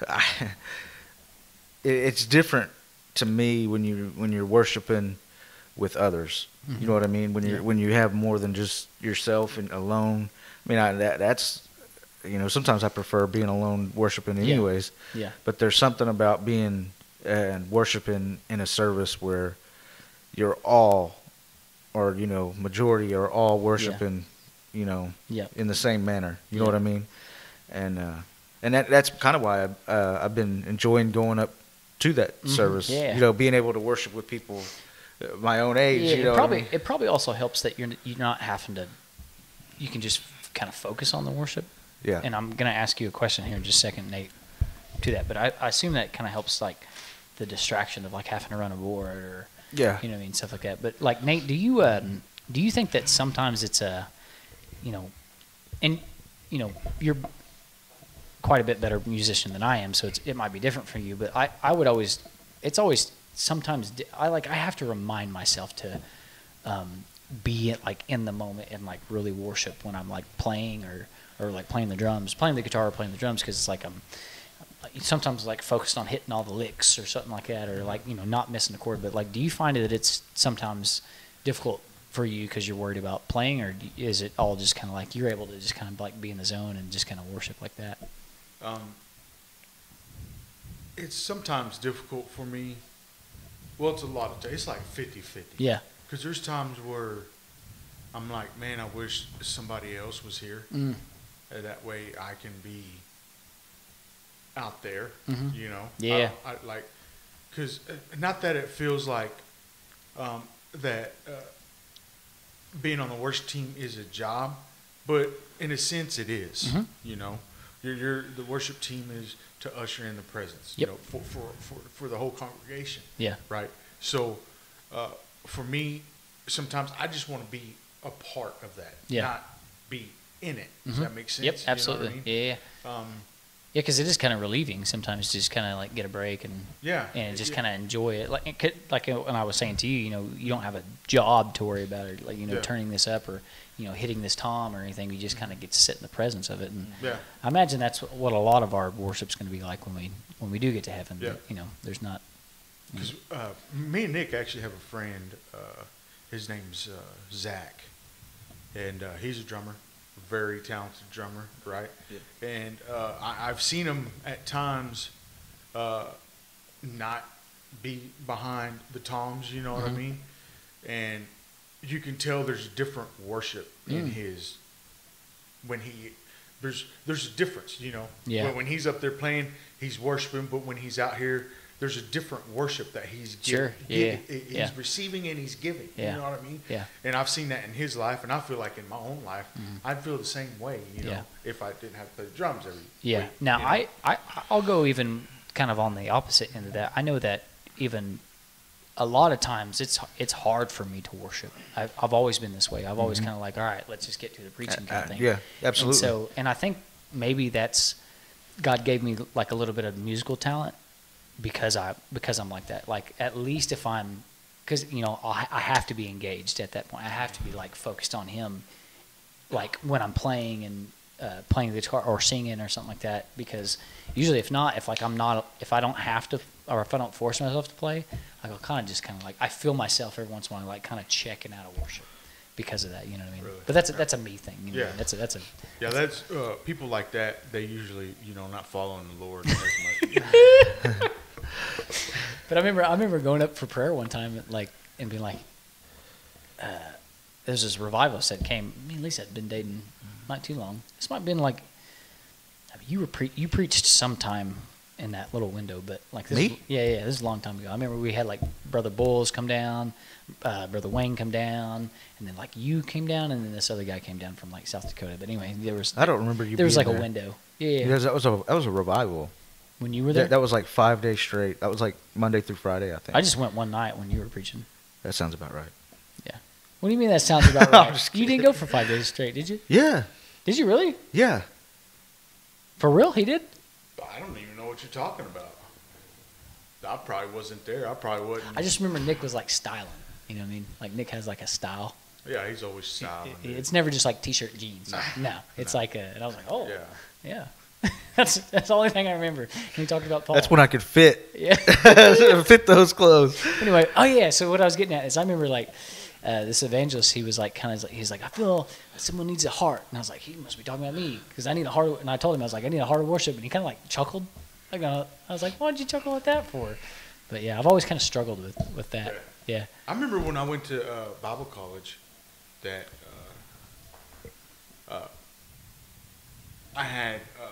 I, it, it's different to me when you when you're worshiping with others. You know what I mean? When you Yeah. when you have more than just yourself and alone. I mean, I, that that's you know sometimes I prefer being alone worshiping Yeah. anyways. Yeah. But there's something about being and worshiping in a service where you're all, or you know, majority are all worshiping, yeah. you know, Yeah. in the same manner. You know what I mean? And uh, and that that's kind of why I, uh, I've been enjoying going up to that service. yeah. You know, being able to worship with people uh, my own age. Yeah, you know, it what I probably mean? it probably also helps that you're you're not having to. You can just kind of focus on the worship. yeah. And I'm gonna ask you a question here in just a second, Nate, to that. But I, I assume that kind of helps like the distraction of like having to run a board or yeah. you know what I mean stuff like that. But like Nate, do you um, do you think that sometimes it's a, you know, and you know you're quite a bit better musician than I am, so it's, it might be different for you. But I, I would always, it's always sometimes I like I have to remind myself to um, be like in the moment and like really worship when I'm like playing or or like playing the drums, playing the guitar or playing the drums because it's like I'm sometimes like focused on hitting all the licks or something like that or like you know not missing a chord. But like, do you find that it's sometimes difficult for you because you're worried about playing, or is it all just kind of like you're able to just kind of like be in the zone and just kind of worship like that? Um, it's sometimes difficult for me. Well, it's a lot of. T- it's like 50-50. Yeah. Because there's times where I'm like, man, I wish somebody else was here. Mm. Uh, that way I can be out there, Mhm. you know? Yeah. I, I like, because not that it feels like um, that uh, being on the worst team is a job, but in a sense it is, Mhm. you know? You're, you're, the worship team is to usher in the presence, Yep. you know, for, for, for, for the whole congregation Yeah. right? So, uh, for me, sometimes I just want to be a part of that, Yeah. not be in it. Does Mhm. that make sense? Yep. You know I Absolutely. mean? Yeah. Um, Yeah, because it is kind of relieving sometimes to just kind of like get a break and yeah. and just yeah. kind of enjoy it. Like it could, like uh, when I was saying to you, you know, you don't have a job to worry about, or like you know, Yeah. turning this up or you know, hitting this tom or anything. You just kind of get to sit in the presence of it, and Yeah. I imagine that's what a lot of our worship's going to be like when we when we do get to heaven. Yeah. That, you know, there's not. Because uh, me and Nic actually have a friend. Uh, his name's uh, Zach, and uh, he's a drummer, very talented drummer, right? Yeah. And uh, I, I've seen him at times uh, not be behind the toms. You know what I Mhm. mean? And you can tell there's a different worship in Mm. his when he there's there's a difference. You know, Yeah. when, when he's up there playing, he's worshiping, but when he's out here, there's a different worship that he's gi- Sure, gi- yeah, he's yeah. receiving and he's giving. Yeah. You know what I mean? Yeah. And I've seen that in his life, and I feel like in my own life, I'd feel the same way. You know, Mm-hmm. Yeah. if I didn't have to play the drums every Yeah. week, Now you know? I, I I'll go even kind of on the opposite end of that. I know that even a lot of times it's it's hard for me to worship. I've, I've always been this way. I've always kind of like, all right, let's just get to the preaching kind Uh, of thing. yeah, absolutely. And so, and I think maybe that's God gave me like a little bit of musical talent because I because I'm like that. Like at least if I'm because you know I, I have to be engaged at that point. I have to be like focused on Him, like when I'm playing and uh, playing the guitar or singing or something like that. Because usually, if not, if like I'm not, if I don't have to or if I don't force myself to play, I'll kind of just kind of like I feel myself every once in a while like kind of checking out of worship because of that. You know what I mean? Really? But that's a, that's a me thing. You know? Yeah. That's a that's a yeah, that's uh, people like that. They usually, you know, not following the Lord as much. But I remember, I remember going up for prayer one time, like, and being like, uh, "There's this revivalist that came. Me and Lisa had been dating not too long. This might have been like, I mean, you were pre- you preached sometime in that little window, but like this, Me? yeah, yeah, this is a long time ago. I remember we had like Brother Bulls come down, uh, Brother Wayne come down, and then like you came down, and then this other guy came down from like South Dakota. But anyway, there was I don't remember you. there was like a window. Yeah, yeah. Because that was a that was a revival. When you were there, That, that was like five days straight. That was like Monday through Friday, I think. I just went one night when you were preaching. that sounds about right. Yeah. What do you mean that sounds about I'm right? just you didn't go for five days straight, did you? Yeah, Did you really? yeah. For real? He did? I don't even know what you're talking about. I probably wasn't there. I probably wasn't. I just remember Nic was like styling. You know what I mean? Like Nic has like a style. yeah, he's always styling. It- it's never just like t-shirt jeans. Nah. No, it's like a. And I was like, oh, yeah. yeah. that's that's the only thing I remember. And he talked about Paul. That's when I could fit Yeah. fit those clothes. anyway, oh yeah. So what I was getting at is I remember like uh, this evangelist. He was like kind of like he's like I feel someone needs a heart, and I was like he must be talking about me because I need a heart. And I told him I was like I need a heart of worship, and he kind of like chuckled. Like uh, I was like, why did you chuckle at that for? But yeah, I've always kind of struggled with with that. Yeah. I remember when I went to uh, Bible college that uh, uh, I had uh,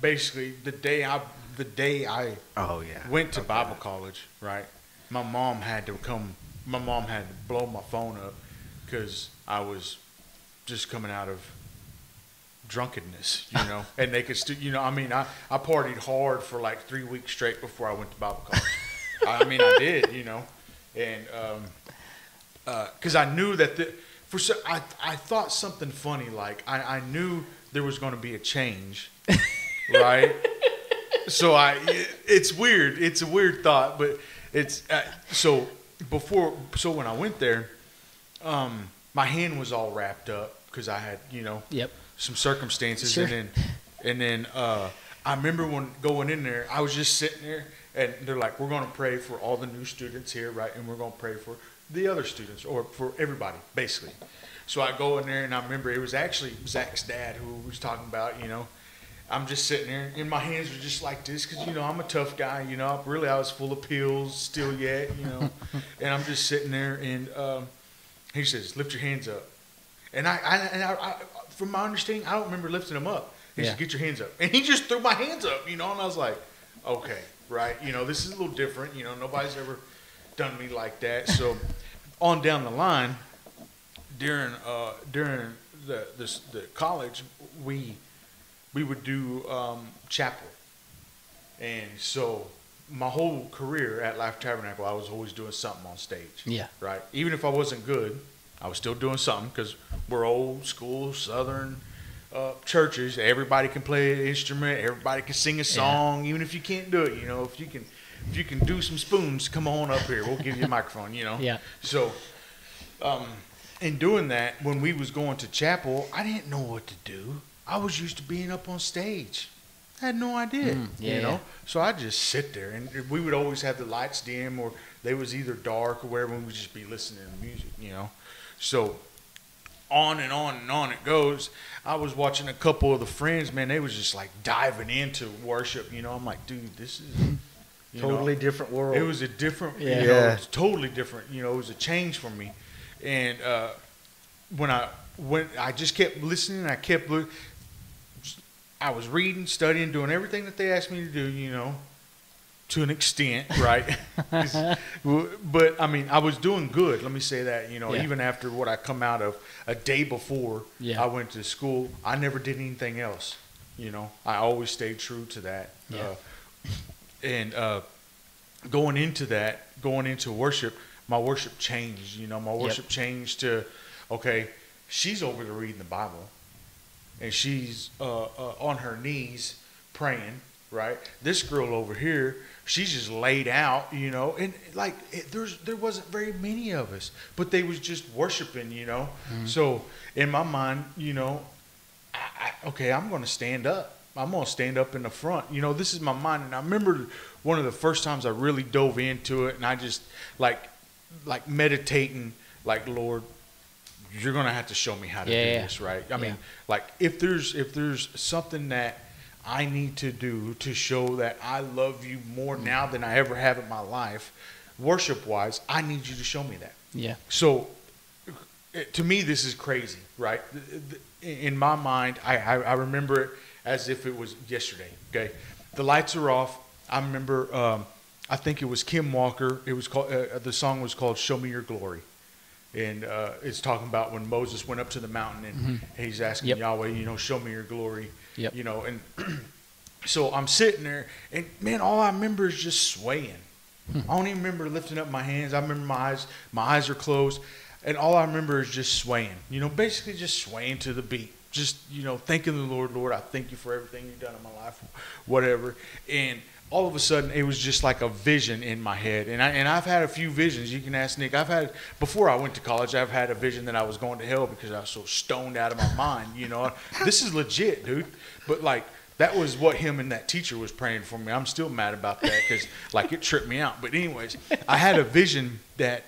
basically the day I the day I Oh yeah. went to Okay. Bible college, right? My mom had to come. My mom had to blow my phone up because I was just coming out of drunkenness, you know. and they could still, you know, I mean, I I partied hard for like three weeks straight before I went to Bible college. I mean, I did, you know, and um, because I knew that the for so I I thought something funny like I I knew there was going to be a change, right? so I, it's weird. It's a weird thought, but it's uh, so before so when I went there, um, my hand was all wrapped up because I had you know Yep. some circumstances, Sure. and then and then uh, I remember when going in there, I was just sitting there, and they're like, "We're going to pray for all the new students here, right? And we're going to pray for the other students or for everybody, basically." So I go in there, and I remember it was actually Zach's dad who was talking about, you know. I'm just sitting there, and my hands were just like this because you know I'm a tough guy. You know, really I was full of pills still yet. You know, and I'm just sitting there, and um, he says, "Lift your hands up." And I, I, and I, I, from my understanding, I don't remember lifting them up. He Yeah. said, "Get your hands up," and he just threw my hands up, you know. And I was like, "Okay, right, you know, this is a little different. You know, nobody's ever done me like that." So, on down the line, during uh, during the, the the college, we we would do um, chapel, and so my whole career at Life Tabernacle, I was always doing something on stage Yeah. right? Even if I wasn't good, I was still doing something because we're old school Southern uh, churches. Everybody can play an instrument. Everybody can sing a song, even if you can't do it. You know, if you can, if you can do some spoons, come on up here. We'll give you a microphone. You know. Yeah. So, um, in doing that, when we was going to chapel, I didn't know what to do. I was used to being up on stage. I had no idea. Mm, yeah, you know. yeah. So I just sit there, and we would always have the lights dim, or they was either dark or wherever, and we'd just be listening to music, you know. So on and on and on it goes. I was watching a couple of the friends, man. They was just like diving into worship, you know. I'm like, dude, this is you know, Totally different world. it was a different, Yeah. you know, Yeah. it's totally different. You know, it was a change for me. And uh, when I when I just kept listening, I kept look. I was reading, studying, doing everything that they asked me to do. You know, to an extent, right? but I mean, I was doing good. Let me say that. You know, Yeah. even after what I come out of a day before Yeah. I went to school, I never did anything else. You know, I always stayed true to that. Yeah. Uh, and uh, going into that, going into worship, my worship changed. You know, my worship changed to, okay, she's over there reading the Bible, and she's uh, uh, on her knees praying. Right, this girl over here, she's just laid out. You know, and like it, there's there wasn't very many of us, but they was just worshiping. You know, so in my mind, you know, I, I, okay, I'm going to stand up. I'm going to stand up in the front. You know, this is my mind. And I remember one of the first times I really dove into it, and I just like, like meditating, like Lord, you're going to have to show me how to Yeah, do yeah. this, right? I mean, like if there's if there's something that I need to do to show that I love you more Mm. now than I ever have in my life, worship wise, I need you to show me that. Yeah. So, it- to me, this is crazy, right? In my mind, I, I, I remember it as if it was yesterday. Okay, the lights are off. I remember. Um, I think it was Kim Walker. It was called. Uh, the song was called "Show Me Your Glory," and uh, it's talking about when Moses went up to the mountain and he's asking Yep. Yahweh, you know, show me your glory. Yep. You know, and so I'm sitting there, and man, all I remember is just swaying. I don't even remember lifting up my hands. I remember my eyes, my eyes are closed, and all I remember is just swaying. You know, basically just swaying to the beat. Just you know, thanking the Lord, Lord, I thank you for everything you've done in my life, whatever. And all of a sudden, it was just like a vision in my head. And I and I've had a few visions. You can ask Nic. I've had before I went to college. I've had a vision that I was going to hell because I was so stoned out of my mind. You know, this is legit, dude. But like that was what him and that teacher was praying for me. I'm still mad about that because like it tripped me out. But anyways, I had a vision that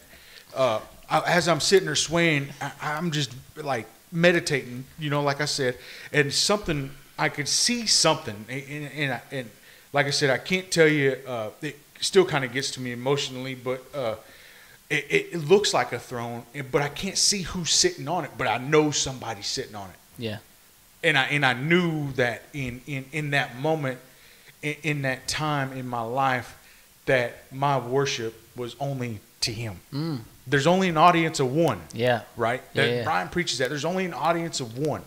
uh, I, as I'm sitting there swaying, I, I'm just like meditating. You know, like I said, and something I could see something, and, and, and, and like I said, I can't tell you. Uh, it still kind of gets to me emotionally, but. Uh, it, it, looks like a throne, but I can't see who's sitting on it. But I know somebody's sitting on it Yeah. and I and I knew that in in in that moment, in, in that time in my life, that my worship was only to Him. Mm. There's only an audience of one, Yeah. right? Yeah, That yeah. Brian preaches that. There's only an audience of one.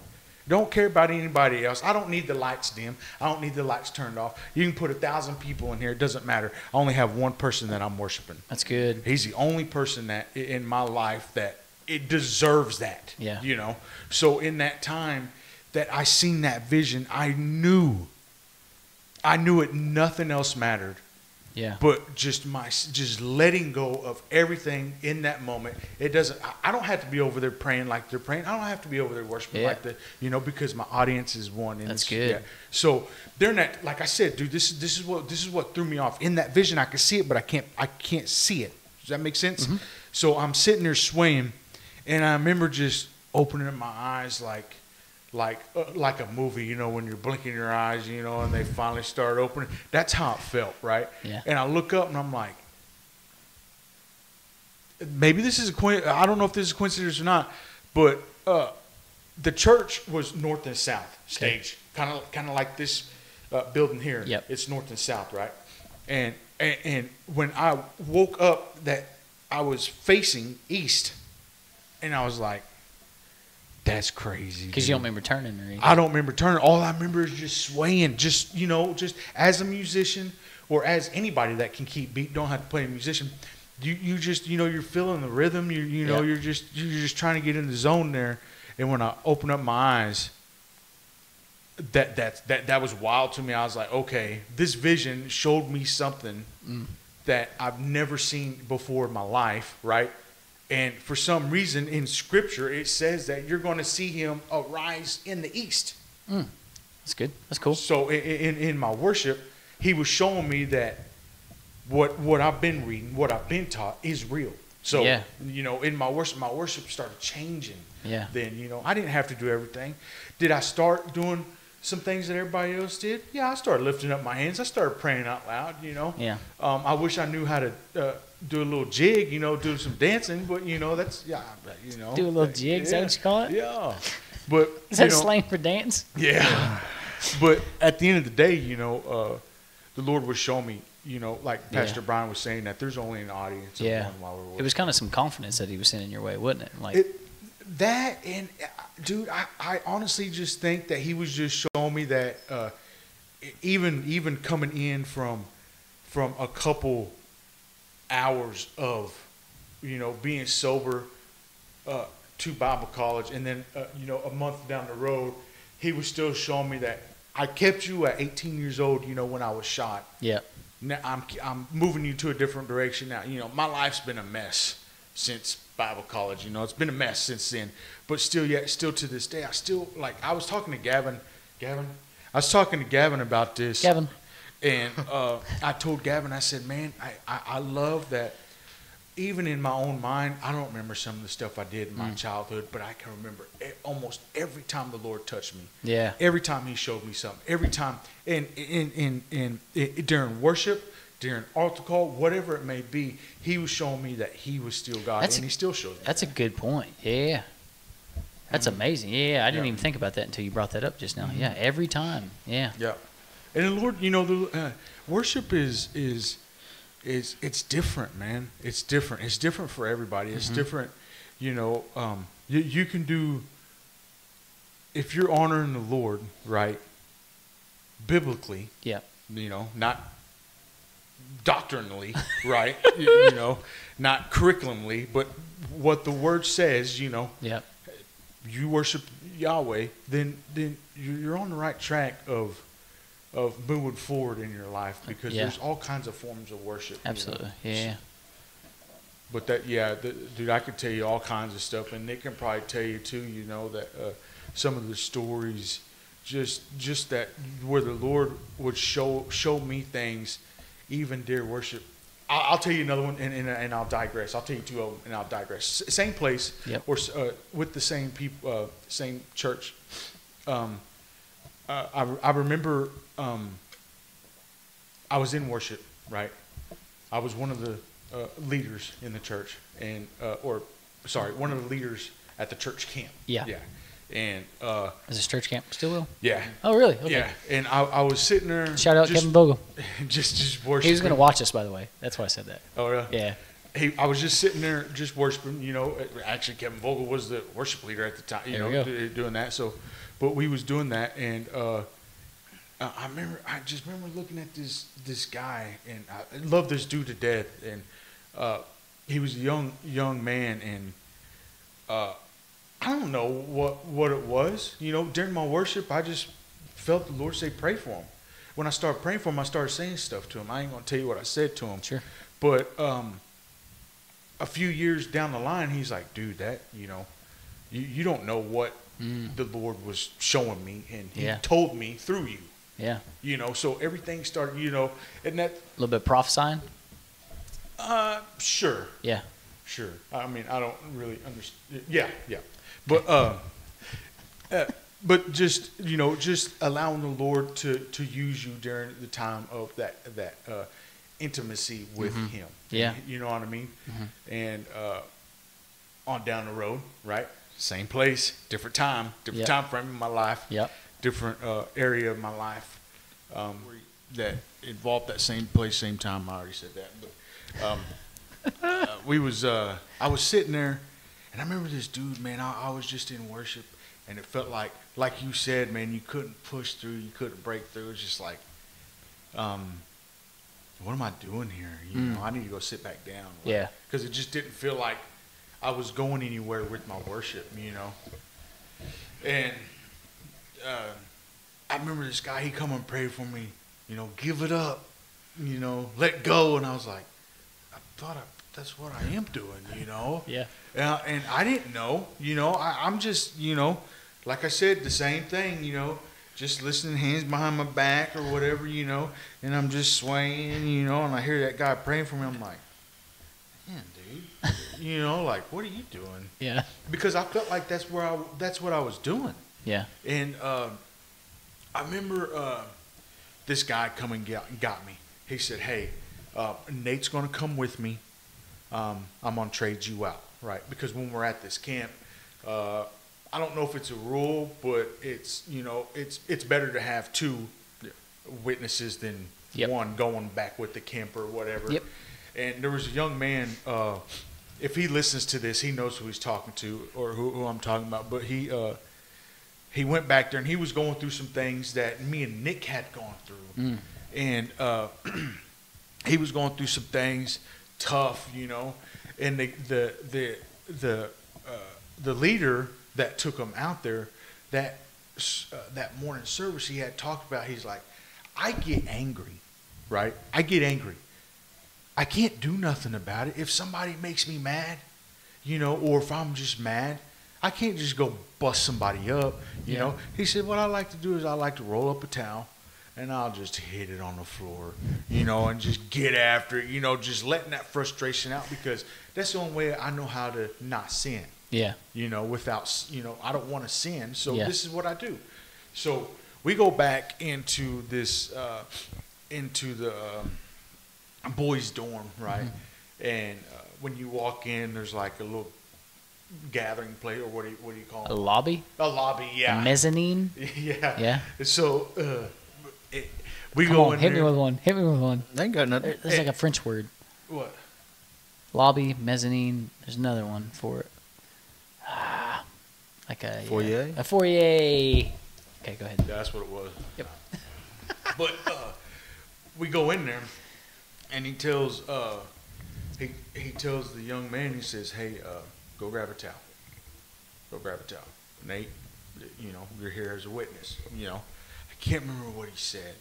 Don't care about anybody else. I don't need the lights dim. I don't need the lights turned off. You can put a thousand people in here. It doesn't matter. I only have one person that I'm worshiping. That's good. He's the only person that in my life that it deserves that. Yeah. You know. So in that time that I seen that vision, I knew. I knew it. Nothing else mattered, Yeah. but just my just letting go of everything in that moment. It doesn't. I- don't have to be over there praying like they're praying. I don't have to be over there worshiping Yeah. like the you know because my audience is one. And That's good. yeah. So during that, like I said, dude, this is this is what this is what threw me off. In that vision, I could see it, but I can't I can't see it. Does that make sense? Mm-hmm. So I'm sitting there swaying, and I remember just opening up my eyes like like uh, like a movie, you know, when you're blinking your eyes, you know, and they finally start opening. That's how it felt, right? Yeah. And I look up and I'm like, maybe this is a coincidence. I don't know if this is a coincidence or not, but uh, the church was north and south stage, kind of kind of like this uh, building here. Yep. It's north and south, right? And, and and when I woke up, that I was facing east, and I was like, "That's crazy." Because you don't remember turning or anything. I don't remember turning. All I remember is just swaying, just you know, just as a musician or as anybody that can keep beat, don't have to play a musician. You you just you know you're feeling the rhythm. You you know Yeah. you're just you're just trying to get in the zone there. And when I open up my eyes, that that that that was wild to me. I was like, okay, this vision showed me something Mm. that I've never seen before in my life, right? And for some reason in scripture it says that you're going to see him arise in the east. That's good. That's cool. So i- i- in in my worship, he was showing me that what what I've been reading, what I've been taught is real. So Yeah. you know, in my worship, my worship started changing. Yeah. Then you know, I didn't have to do everything. Did I start doing some things that everybody else did? Yeah, I started lifting up my hands. I started praying out loud. You know. Yeah. Um, I wish I knew how to uh, do a little jig. You know, do some dancing. But you know, that's yeah. You know. Do a little jig, is that what you call it? Yeah. But Is that you know, slang for dance? yeah. but at the end of the day, you know, uh, the Lord was showing me, you know, like Yeah. Pastor Brian was saying, that there's only an audience of Yeah. one while we're It was kind of some confidence that he was sending your way, wasn't it? Like, It, that and uh, dude, I, I honestly just think that he was just showing me that uh, even even coming in from from a couple hours of you know being sober uh, to Bible college, and then uh, you know a month down the road, he was still showing me that I kept you at 18 years old. You know when I was shot. yeah. Now I'm I'm moving you to a different direction now. You know, my life's been a mess since Bible college. You know, it's been a mess since then. But still, yet still to this day, I still like. I was talking to Gavin. Gavin, I was talking to Gavin about this. Kevin. And uh, I told Gavin, I said, man, I, I, I love that. Even in my own mind, I don't remember some of the stuff I did in my mm. childhood, but I can remember almost every time the Lord touched me. Yeah. Every time He showed me something. Every time, and in in in, in during worship, during altar call, whatever it may be, He was showing me that He was still God, That's and a- He still shows me. That's a good point. Yeah. That's mm-hmm. amazing. Yeah, I didn't Yeah. even think about that until you brought that up just now. Mm-hmm. Yeah, every time. Yeah. Yeah, and the Lord, you know, the uh, worship is is is it's different, man. It's different. It's different for everybody. It's different. You know, um, you you can do if you're honoring the Lord, right? Biblically, Yeah. you know, not doctrinally, right? you, you know, not curriculumly, but what the Word says. You know, Yeah. you worship Yahweh, then then you're on the right track of of moving forward in your life because Yeah. there's all kinds of forms of worship. you know. Absolutely. Yeah. But that, yeah, the, dude, I could tell you all kinds of stuff, and Nic can probably tell you too. You know that uh, some of the stories, just just that where the Lord would show show me things, even during worship. I'll, I'll tell you another one, and, and, and I'll digress. I'll tell you two of them, and I'll digress. S- same place, Yep. or uh, with the same people, uh, same church. Um, uh, I, I remember um, I was in worship, right? I was one of the uh, leaders in the church, and uh, or sorry, one of the leaders at the church camp. Yeah. yeah. and uh, Is this church camp Stillwell? yeah, Oh, really? Okay. yeah. And I, I was sitting there. Shout out just, Kevin Bogle. Just just worshiping. He was going to watch us, by the way. That's why I said that. Oh yeah. Yeah. He, I was just sitting there, just worshiping. You know, actually, Kevin Vogel was the worship leader at the time. You There know, doing that. So, but we was doing that, and uh, I remember, I just remember looking at this this guy, and I love this dude to death. And uh, he was a young young man, and uh, I don't know what what it was. You know, during my worship, I just felt the Lord say, "Pray for him." When I started praying for him, I started saying stuff to him. I ain't gonna tell you what I said to him. Sure. But um, a few years down the line, he's like, dude, that, you know, you, you don't know what Mm. the Lord was showing me. And he Yeah. told me through you, Yeah. you know, so everything started, you know, and that, A little bit prophesying. uh, sure, Yeah. sure. I mean, I don't really understand. Yeah, yeah. But, uh, uh, but just, you know, just allowing the Lord to, to use you during the time of that, that, uh, intimacy with Mhm. him. Yeah. You know what I mean? Mhm. And, uh, on down the road, right? Same place, different time, different Yep. time frame in my life, Yep. different uh, area of my life um, that involved that same place, same time. I already said that, but um, uh, we was uh, I was sitting there, and I remember this dude, man. I, I was just in worship, and it felt like, like you said, man, you couldn't push through, you couldn't break through. It's just like, um, what am I doing here? You Mm. know, I need to go sit back down. Yeah. because it just didn't feel like I was going anywhere with my worship, you know. And uh, I remember this guy, he come and prayed for me, you know, give it up, you know, let go. And I was like, I thought I, that's what I am doing, you know. Yeah. Uh, and I didn't know, you know, I, I'm just, you know, like I said, the same thing, you know, just listening, hands behind my back or whatever, you know, and I'm just swaying, you know, and I hear that guy praying for me. I'm like, you know, like, what are you doing? Yeah. Because I felt like that's where I, that's what I was doing. Yeah. And uh, I remember uh, this guy come and got, got me. He said, "Hey, uh, Nate's going to come with me. Um, I'm going to trade you out, right? Because when we're at this camp, uh, I don't know if it's a rule, but it's you know it's it's better to have two witnesses than Yep. one going back with the camper or whatever. Yep. And there was a young man. Uh, if he listens to this, he knows who he's talking to or who, who I'm talking about. But he uh, he went back there and he was going through some things that me and Nic had gone through, Mm. and uh, he was going through some things tough, you know. And the the the the uh, the leader that took him out there that uh, that morning service he had talked about. He's like, I get angry, right? I get angry. I can't do nothing about it. If somebody makes me mad, you know, or if I'm just mad, I can't just go bust somebody up, you Yeah. know. He said, What I like to do is I like to roll up a towel and I'll just hit it on the floor, you know, and just get after it, you know, just letting that frustration out because that's the only way I know how to not sin, Yeah. you know, without, you know, I don't want to sin. So Yeah. this is what I do. So we go back into this, uh, into the um, boys' dorm, right? And uh, when you walk in, there's like a little gathering place, or what do you, what do you call it? A it? lobby. A lobby, yeah. A mezzanine. yeah. Yeah. So uh, it, we Come go on, in hit there. me with one. Hit me with one. They ain't got nothing. There- There's like a French word. what? Lobby, mezzanine. There's another one for it. Ah, like a yeah, Foyer? A foyer. Okay, go ahead. That's what it was. Yep. But uh, we go in there, and he tells uh, he he tells the young man. He says, "Hey, uh, go grab a towel. Go grab a towel, Nate. You know, you're here as a witness. You know, I can't remember what he said,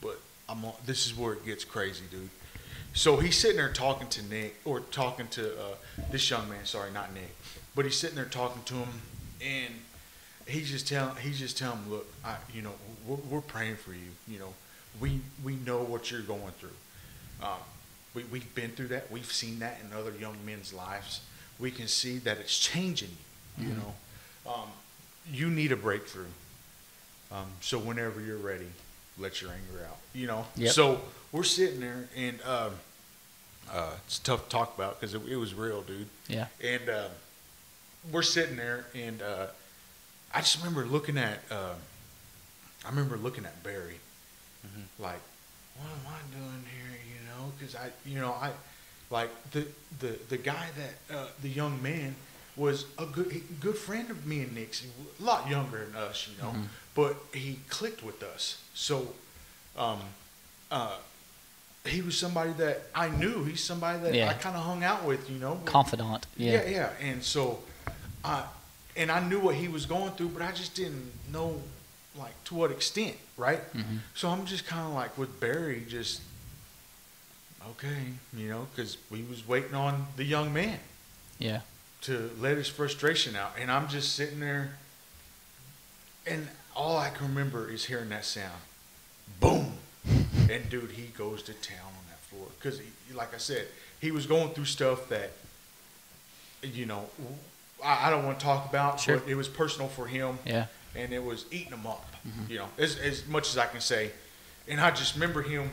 but I'm. on- This is where it gets crazy, dude. So he's sitting there talking to Nic, or talking to uh, this young man. Sorry, not Nic, but he's sitting there talking to him, and he's just telling he's just telling him, look, I, you know, we're, we're praying for you. You know, we we know what you're going through. Um, we we've been through that. We've seen that in other young men's lives. We can see that it's changing you. You Mhm. know, um, you need a breakthrough. Um, so whenever you're ready, let your anger out. You know. Yep. So we're sitting there, and um, uh, it's tough to talk about because it, it was real, dude Yeah. and uh, we're sitting there, and uh, I just remember looking at. Uh, I remember looking at Barry, Mhm. like, what am I doing here? Know, because I, you know, I, like the the the guy that uh, the young man was a good good friend of me and Nic's. A lot younger than us, you know, Mhm. but he clicked with us. So, um, uh, he was somebody that I knew. He's somebody that Yeah. I kind of hung out with, you know. Confidant. Yeah. Yeah, yeah. And so, I and I knew what he was going through, but I just didn't know like to what extent, right? Mhm. So I'm just kind of like with Barry, just okay, you know, because we was waiting on the young man Yeah. to let his frustration out, and I'm just sitting there, and all I can remember is hearing that sound, boom, and dude, he goes to town on that floor because, like I said, he was going through stuff that, you know, I, I don't want to talk about, Sure. but it was personal for him Yeah. and it was eating him up, mm-hmm. you know, as, as much as I can say. And I just remember him,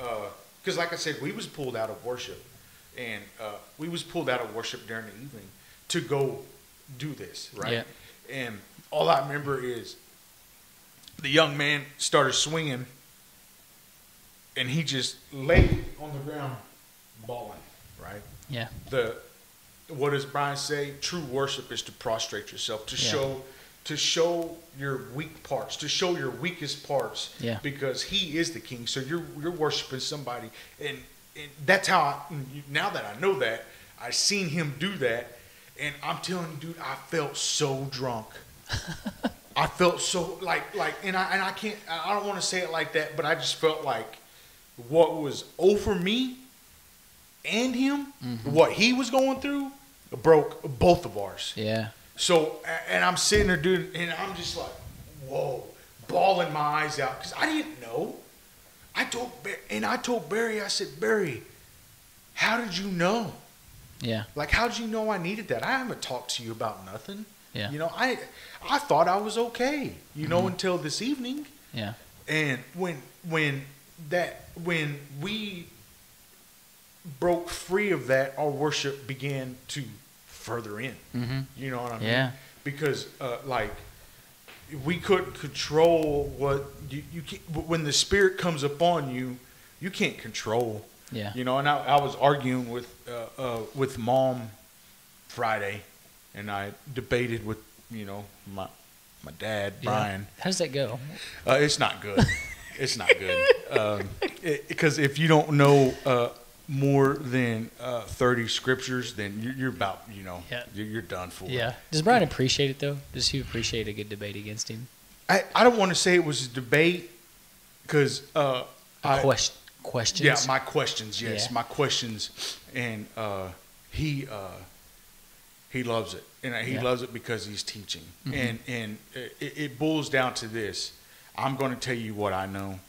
uh, because like I said, we was pulled out of worship, and uh, we was pulled out of worship during the evening to go do this, right? Yeah. And all I remember is the young man started swinging, and he just laid on the ground, bawling, right? Yeah. the what does Brian say? True worship is to prostrate yourself, to Yeah. show to show your weak parts, to show your weakest parts. Yeah. Because he is the king. So you're you're worshiping somebody and, and that's how I now that I know that, I seen him do that and I'm telling you, dude, I felt so drunk. I felt so like like and I and I can't I don't want to say it like that, but I just felt like what was over me and him, mm-hmm. what he was going through, broke both of ours. Yeah. So, and I'm sitting there, dude, and I'm just like, whoa, bawling my eyes out because I didn't know. I told and I told Barry, I said, Barry, how did you know? Yeah. Like, how did you know I needed that? I haven't talked to you about nothing. Yeah. You know, I, I thought I was okay. You know, mm-hmm. until this evening. Yeah. And when when that when we broke free of that, our worship began to further in. Mm-hmm. You know what I mean? Yeah. Because uh, like we couldn't control what you you can't, when the spirit comes upon you, you can't control. Yeah. You know, and I, I was arguing with uh, uh, with mom Friday, and I debated with you know my my dad Yeah. Brian. How does that go? Uh, it's not good. it's not good. Because if you don't know uh, more than uh, 30 scriptures, then you're, you're about, you know, Yeah. you're, you're done for. Yeah. Does Brian appreciate it though? Does he appreciate a good debate against him? I, I don't want to say it was a debate because uh, I, Quest- questions. yeah, my questions, yes, Yeah. my questions, and uh, he uh, he loves it, and he Yeah. loves it because he's teaching, Mhm. and and it, it boils down to this: I'm going to tell you what I know,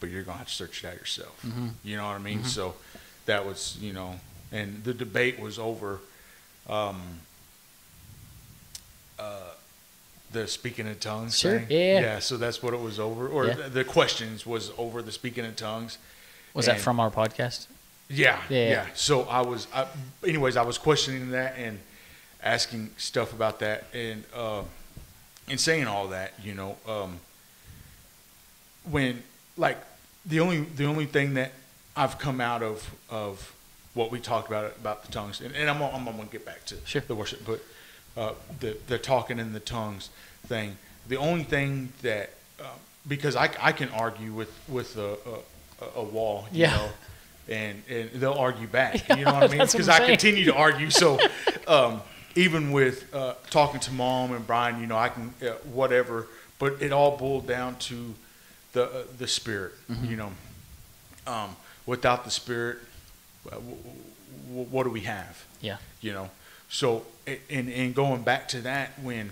but you're going to have to search it out yourself. Mhm. You know what I mean? Mhm. So that was, you know, and the debate was over. Um, uh, the speaking in tongues Sure, thing. yeah. yeah. So that's what it was over, or Yeah. the, the questions was over the speaking in tongues. Was that from our podcast? yeah, Yeah. yeah. So I was, I, anyways, I was questioning that and asking stuff about that, and uh, and saying all that, you know, um, when like the only the only thing that I've come out of of what we talked about about the tongues, and, and I'm gonna- I'm gonna get back to Sure. the worship, but uh, the the talking in the tongues thing. The only thing that uh, because I, I can argue with with a a, a wall, you Yeah. know, and and they'll argue back. You know what I mean? Because I'm I continue to argue. So um, even with uh, talking to mom and Brian, you know, I can uh, whatever, but it all boiled down to the uh, the spirit. Mm-hmm. You know, um, without the spirit, uh, what do we have? Yeah. you know so and and going back to that when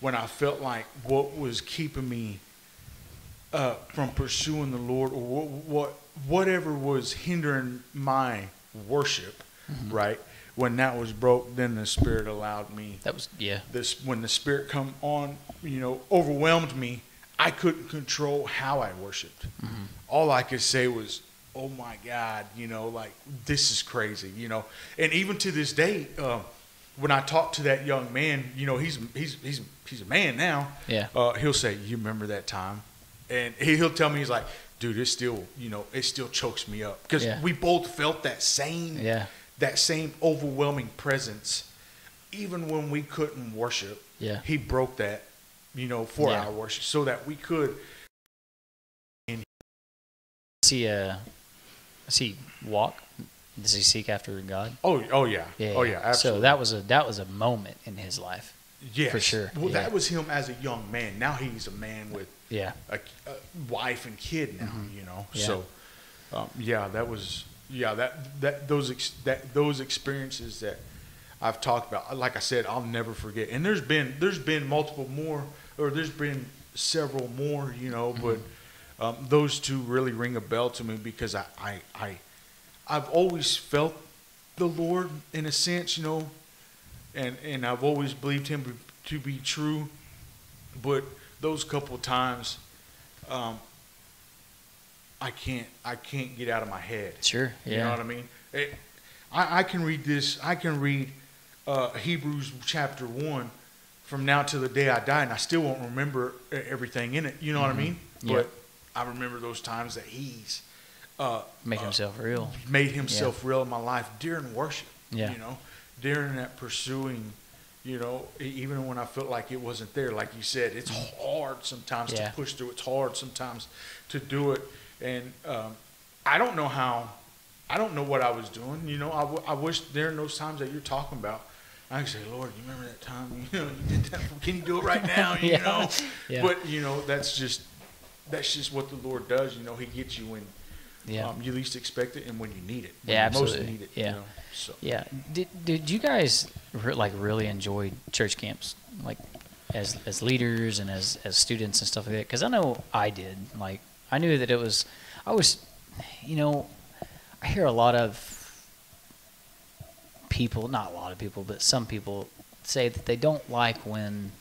when i felt like what was keeping me uh, from pursuing the lord or what, what whatever was hindering my worship right when that was broke then the spirit allowed me That was yeah. this when the spirit come on you know overwhelmed me i couldn't control how i worshiped all i could say was oh my god you know like this is crazy you know and even to this day uh, when I talk to that young man, you know, he's he's he's he's a man now. Yeah. Uh, he'll say, "You remember that time?" And he, he'll tell me, he's like, "Dude, it still, you know, it still chokes me up because Yeah. we both felt that same, Yeah. that same overwhelming presence, even when we couldn't worship. Yeah. He broke that, you know, for Yeah. our worship, so that we could. See, uh, does he walk? Does he seek after God? Oh, oh yeah, Yeah. oh yeah, absolutely. So that was a that was a moment in his life. yes. for sure, Well, yeah. that was him as a young man. Now he's a man with Yeah. a, a wife and kid now, you know. Mm-hmm. Yeah. So, um, yeah, that was yeah that that those ex, that those experiences that I've talked about. Like I said, I'll never forget. And there's been there's been multiple more, or there's been several more, you know. Mm-hmm. But um, those two really ring a bell to me because I I I I've always felt the Lord in a sense, you know, and and I've always believed Him to be true. But those couple times, um, I can't I can't get out of my head. Sure. yeah. You know what I mean? It, I, I can read this. I can read uh, Hebrews chapter one from now to the day I die, and I still won't remember everything in it. You know what I mean? Mm-hmm. Yeah. I remember those times that He's uh, Make uh, himself real. made Himself real in my life during worship. Yeah. You know, during that pursuing. You know, even when I felt like it wasn't there, like you said, it's hard sometimes Yeah. to push through. It's hard sometimes to do it, and um, I don't know how. I don't know what I was doing. You know, I, w- I wish during those times that you're talking about, I could say, Lord, you remember that time? You know, you did that. Can you do it right now? You Yeah. know, Yeah. but you know, that's just that's just what the Lord does. You know, He gets you when Yeah. um, you least expect it and when you need it. Yeah, you most absolutely. need it. Yeah. You know? So Yeah. Did did you guys re- like really enjoy church camps like as as leaders and as as students and stuff like that? Because I know I did. Like I knew that it was. I was, you know, I hear a lot of people, not a lot of people, but some people say that they don't like when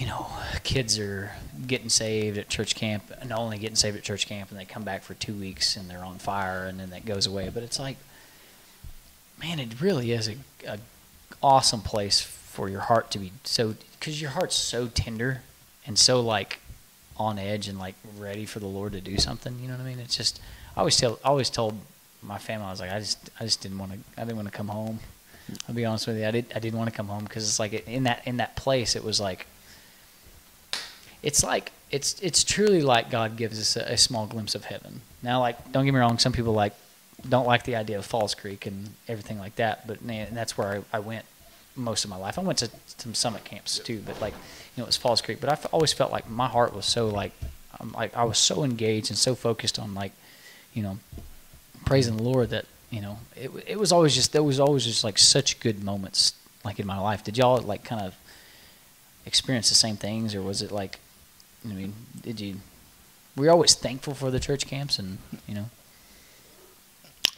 you know kids are getting saved at church camp and only getting saved at church camp and they come back for two weeks and they're on fire and then that goes away. But it's like man it really is a, a awesome place for your heart to be so because your heart's so tender and so like on edge and like ready for the lord to do something you know what i mean? It's just i always tell I always told my family i was like i just i just didn't want to i didn't want to come home. I'll be honest with you i did i didn't want to come home because it's like in that in that place it was like it's like it's it's truly like God gives us a, a small glimpse of heaven. Now, like don't get me wrong, some people like don't like the idea of Falls Creek and everything like that, but man, that's where I, I went most of my life. I went to some summit camps too, but like you know it was Falls Creek. But I've always felt like my heart was so like um, like I was so engaged and so focused on like you know praising the Lord that you know it it was always just there was always just like such good moments like in my life. Did y'all like kind of experience the same things, or was it like I mean, did you? Were you always thankful for the church camps, and you know?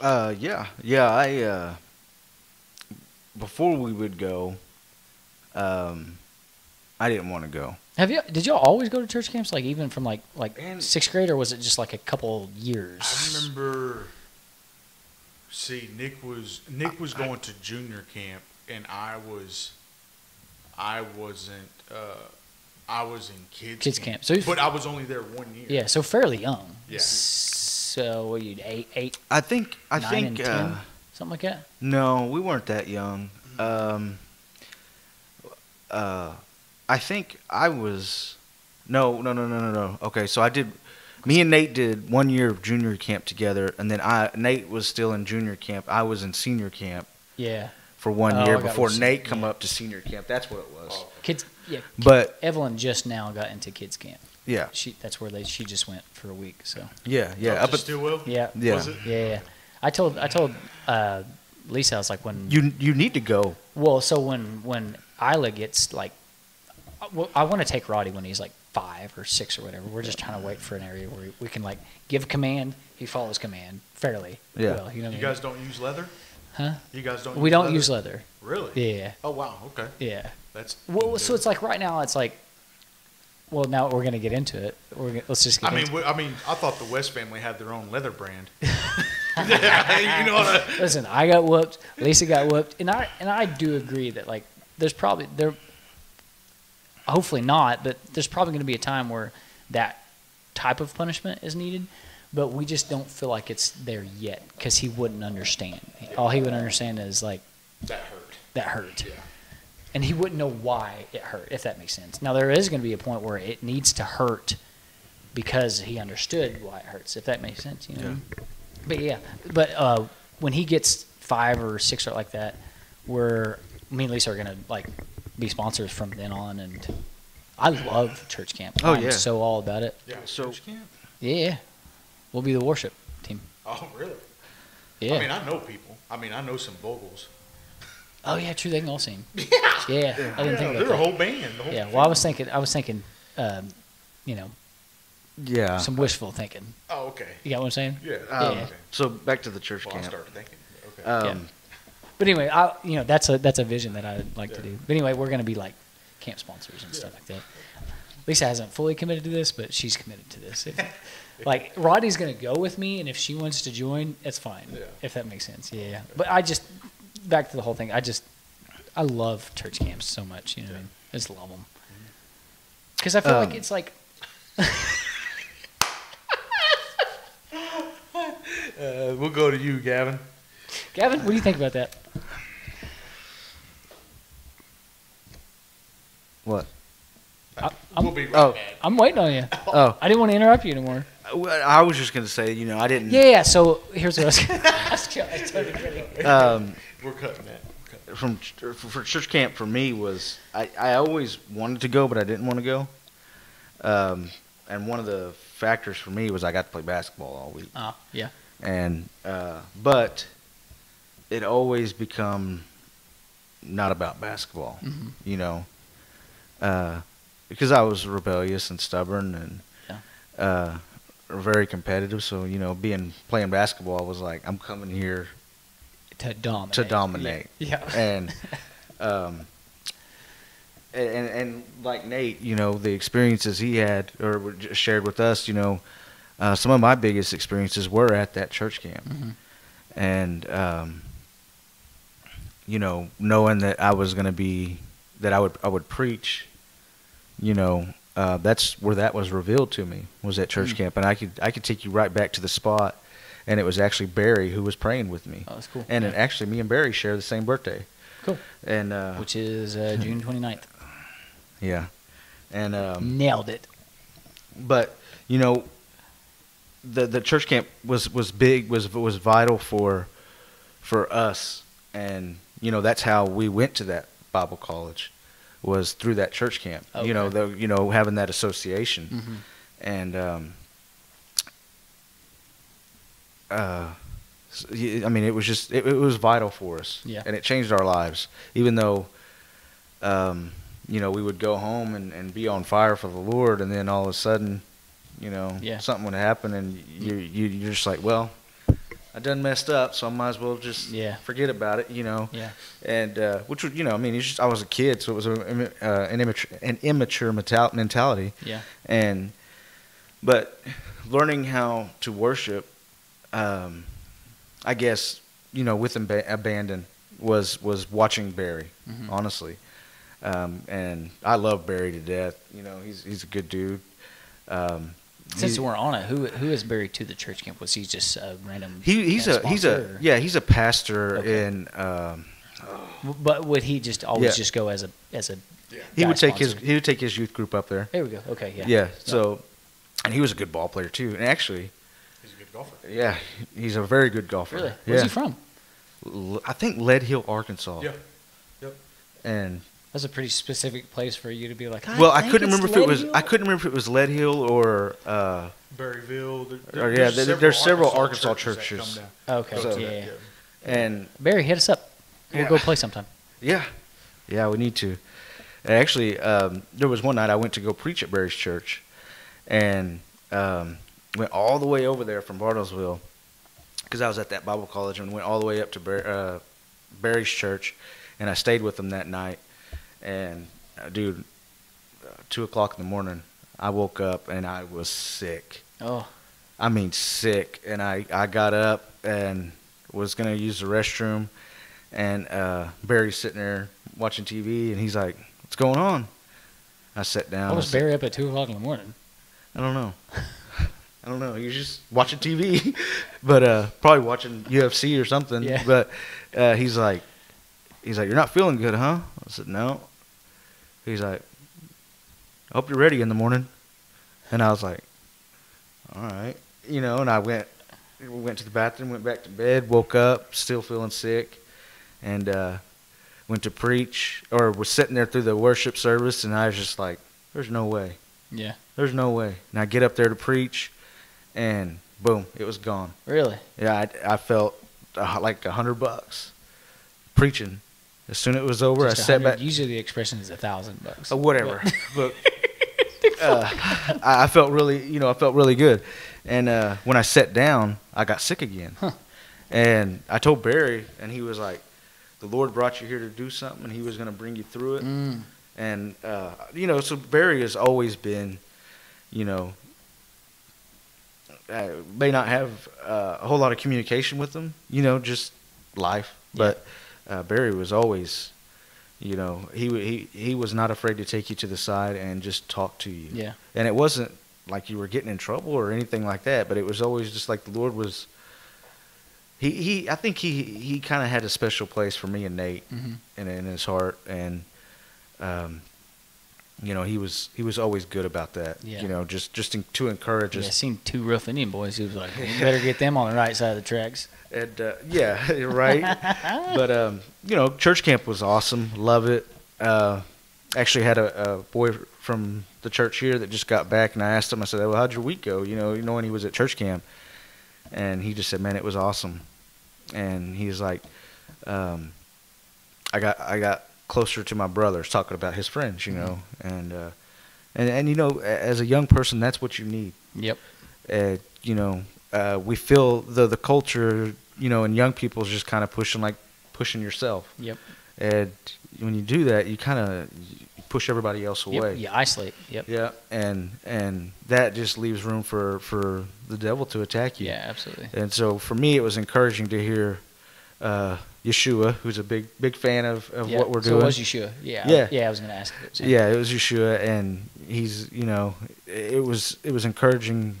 Uh, yeah, yeah. I uh, before we would go, um, I didn't want to go. Have you? Did y'all always go to church camps? Like even from like like And- sixth grade, or was it just like a couple years? I remember. See, Nic was Nic was going to junior camp, and I was, I wasn't. Uh, I was in kids Kids camp. So So, but I was only there one year. Yeah, so fairly young. Yeah. So what you eight, eight, I think. I nine, think. and ten, uh, something like that. No, we weren't that young. Um, uh, I think I was. No, no, no, no, no, no. Okay, so I did. Me and Nate did one year of junior camp together, and then I Nate was still in junior camp. I was in senior camp Yeah, for one Oh, year before Nate come yeah. up to senior camp. That's what it was. Oh, kids. Yeah, But Evelyn just now got into kids camp. yeah, She that's where they she just went for a week. So yeah, yeah. Up Up at, Stillwell. yeah, Yeah. Was it? yeah, yeah. I told I told uh, Lisa I was like when you you need to go. Well, so when when Isla gets like, well, I want to take Roddy when he's like five or six or whatever. We're just trying to wait for an area where we can like give command. He follows command fairly Yeah. well. You know what You I mean? guys don't use leather. huh? You guys don't. We use don't leather? use leather. Really? Yeah, Oh wow. Okay. yeah. That's. Well, so it's like right now it's like, well, now we're gonna get into it. We're gonna, let's just get I mean, we- I mean, I thought the West family had their own leather brand. you know what I, Listen, I got whooped. Lisa got whooped, and I and I do agree that like there's probably there. Hopefully not, but there's probably going to be a time where that type of punishment is needed, but we just don't feel like it's there yet because he wouldn't understand. All he would understand is like that hurt. that hurt, Yeah. And he wouldn't know why it hurt. If that makes sense. Now there is going to be a point where it needs to hurt because he understood why it hurts. If that makes sense, you know. what I mean? But yeah, but uh, when he gets five or six or like that, we're me and Lisa are gonna like be sponsors from then on, and I love church camp. Oh, I'm yeah. so all about it. Yeah. So- church camp. Yeah, yeah. we'll be the worship team. Oh, really? Yeah. I mean, I know people. I mean, I know some vocals. Oh yeah, true. They can all sing. Yeah, I didn't yeah, think they're about a whole band. The whole Yeah, well, I was thinking, I was thinking, um, you know, Yeah. some wishful thinking. Oh, okay. You got what I'm saying? Yeah. Um, Yeah. Okay. So back to the church Well, I camp. started thinking. Okay. Um, But anyway, I you know that's a that's a vision that I'd like to do. But anyway, we're going to be like camp sponsors and stuff like that. Lisa hasn't fully committed to this, but she's committed to this. If, like Roddy's going to go with me, and if she wants to join, it's fine. Yeah. If that makes sense, yeah. But I just back to the whole thing. I just I love church camps so much. You know, what I mean? I just love them because I feel Um, like it's like Uh, we'll go to you, Gavin. Gavin. What do you think about that? what? I, I'm, we'll be right oh. back. I'm waiting on you. Oh, I didn't want to interrupt you anymore. I was just gonna say, you know, I didn't. Yeah, yeah. So here's what I was. Gonna, I was totally kidding. Um, We're cutting that. We're cutting from ch- for church camp for me was I, I always wanted to go, but I didn't want to go. Um, and one of the factors for me was I got to play basketball all week, Oh, yeah. and uh, but it always become not about basketball, Mhm. you know, uh, because I was rebellious and stubborn and Yeah. uh, very competitive. So you know, being playing basketball I was like, I'm coming here To dominate. to dominate. Yeah. and um and and like Nate, you know, the experiences he had or shared with us, you know, uh, some of my biggest experiences were at that church camp, Mhm. and um, you know, knowing that I was going to be that I would I would preach, you know, uh, that's where that was revealed to me was at church Mm. camp, and I could I could take you right back to the spot, and it was actually Barry who was praying with me. Oh, that's cool. And Yeah. it, actually, me and Barry share the same birthday. Cool. And uh, Which is uh, June 29th. yeah, and um, Nailed it. but you know, the the church camp was was big was was vital for for us, and you know that's how we went to that Bible college was through that church camp. You know, the you know having that association, Mhm. and um, uh, I mean, it was just it, it was vital for us, Yeah. and it changed our lives. Even though, um, you know, we would go home and, and be on fire for the Lord, and then all of a sudden, you know, Yeah. something would happen, and you, you you're just like, well, I done messed up, so I might as well just Yeah. forget about it, you know. Yeah. And uh, which would you know, I mean, just I was a kid, so it was a, uh, an immature an immature mentality Yeah. and but learning how to worship um i guess you know with ab- abandon was was watching barry Mhm. honestly um and i love barry to death you know he's he's a good dude um Since he- we're on it, who who is buried to the church camp? Was he just a random? he, he's a he's a or- yeah he's a pastor Okay. in um But would he just always Yeah. just go as a as a? Yeah. he would take his he would take his youth group up there There we go. Okay. Yeah. yeah so and he was a good ball player too and actually He's a good golfer. yeah he's a very good golfer Really? yeah. Where's he from? L- I think Lead Hill, Arkansas. Yeah. Yep. And That's a pretty specific place for you to be like. well, I couldn't it's remember if it was Leadville." I couldn't remember if it was Lead Hill or uh, Berryville. There, Or, yeah, there- there's several Arkansas that churches. come. Okay. So- yeah. and Barry, hit us up. We'll Yeah. go play sometime. yeah, yeah, we need to. And actually, um, there was one night I went to go preach at Barry's church, and um, went all the way over there from Bartlesville because I was at that Bible college and went all the way up to Bar- uh, Barry's church, and I stayed with them that night. And uh, dude, uh, two o'clock in the morning, I woke up and I was sick. Oh. I mean sick, and I I got up and was gonna use the restroom, and uh, Barry's sitting there watching TV, and he's like, "What's going on?" I sat down. I was Barry up at two o'clock in the morning? I don't know. I don't know. Was just watching TV, but uh, probably watching UFC or something. Yeah. But uh, he's like, he's like, "You're not feeling good, huh?" I said, "No." He's like, "I hope you're ready in the morning," and I was like, "All right," you know. And I went, went to the bathroom, went back to bed, woke up, still feeling sick, and uh, went to preach, or was sitting there through the worship service, and I was just like, "There's no way." Yeah. There's no way. And I get up there to preach, and boom, it was gone. Really? Yeah, I, I felt uh, like a hundred bucks preaching. As soon as it was over, Just I sat back. Usually the expression is a thousand bucks. Uh, whatever. but uh, I, I felt really, you know, I felt really good. And uh, when I sat down, I got sick again. Huh. And I told Barry, and he was like, "The Lord brought you here to do something, and He was going to bring you through it." Mm. and uh, you know, so Barry has always been, you know, uh, may not have uh, a whole lot of communication with them, you know, just life. But uh, Barry was always, you know, he he he was not afraid to take you to the side and just talk to you. Yeah. And it wasn't like you were getting in trouble or anything like that, but it was always just like the Lord was. He, he I think he he kind of had a special place for me and Nate Mhm. in in his heart and um, you know, he was he was always good about that. Yeah. You know, just just in, to encourage Yeah, us. seen two rough Indian boys. He was like, "You better get them on the right side of the tracks." And uh, yeah, right. but um, you know, church camp was awesome. Love it. Uh, actually had a, a boy from the church here that just got back, and I asked him. I said, "Well, how'd your week go?" You know, you know when he was at church camp, and he just said, "Man, it was awesome." And he's like, um, "I got I got closer to my brothers, talking about his friends, you know, and uh, and and you know, as a young person, that's what you need." Yep. uh, you know, uh, we feel the the culture, you know, and young people is just kind of pushing like pushing yourself, Yep. and when you do that, you kind of push everybody else away. Yep. You isolate. Yep. Yeah, and and that just leaves room for for the devil to attack you. Yeah, absolutely. And so for me, it was encouraging to hear uh, Yeshua, who's a big big fan of, of Yeah, what we're doing. so it was Yeshua. Yeah. Yeah. Yeah, I was gonna ask. It. Yeah, it was Yeshua, and he's you know it was it was encouraging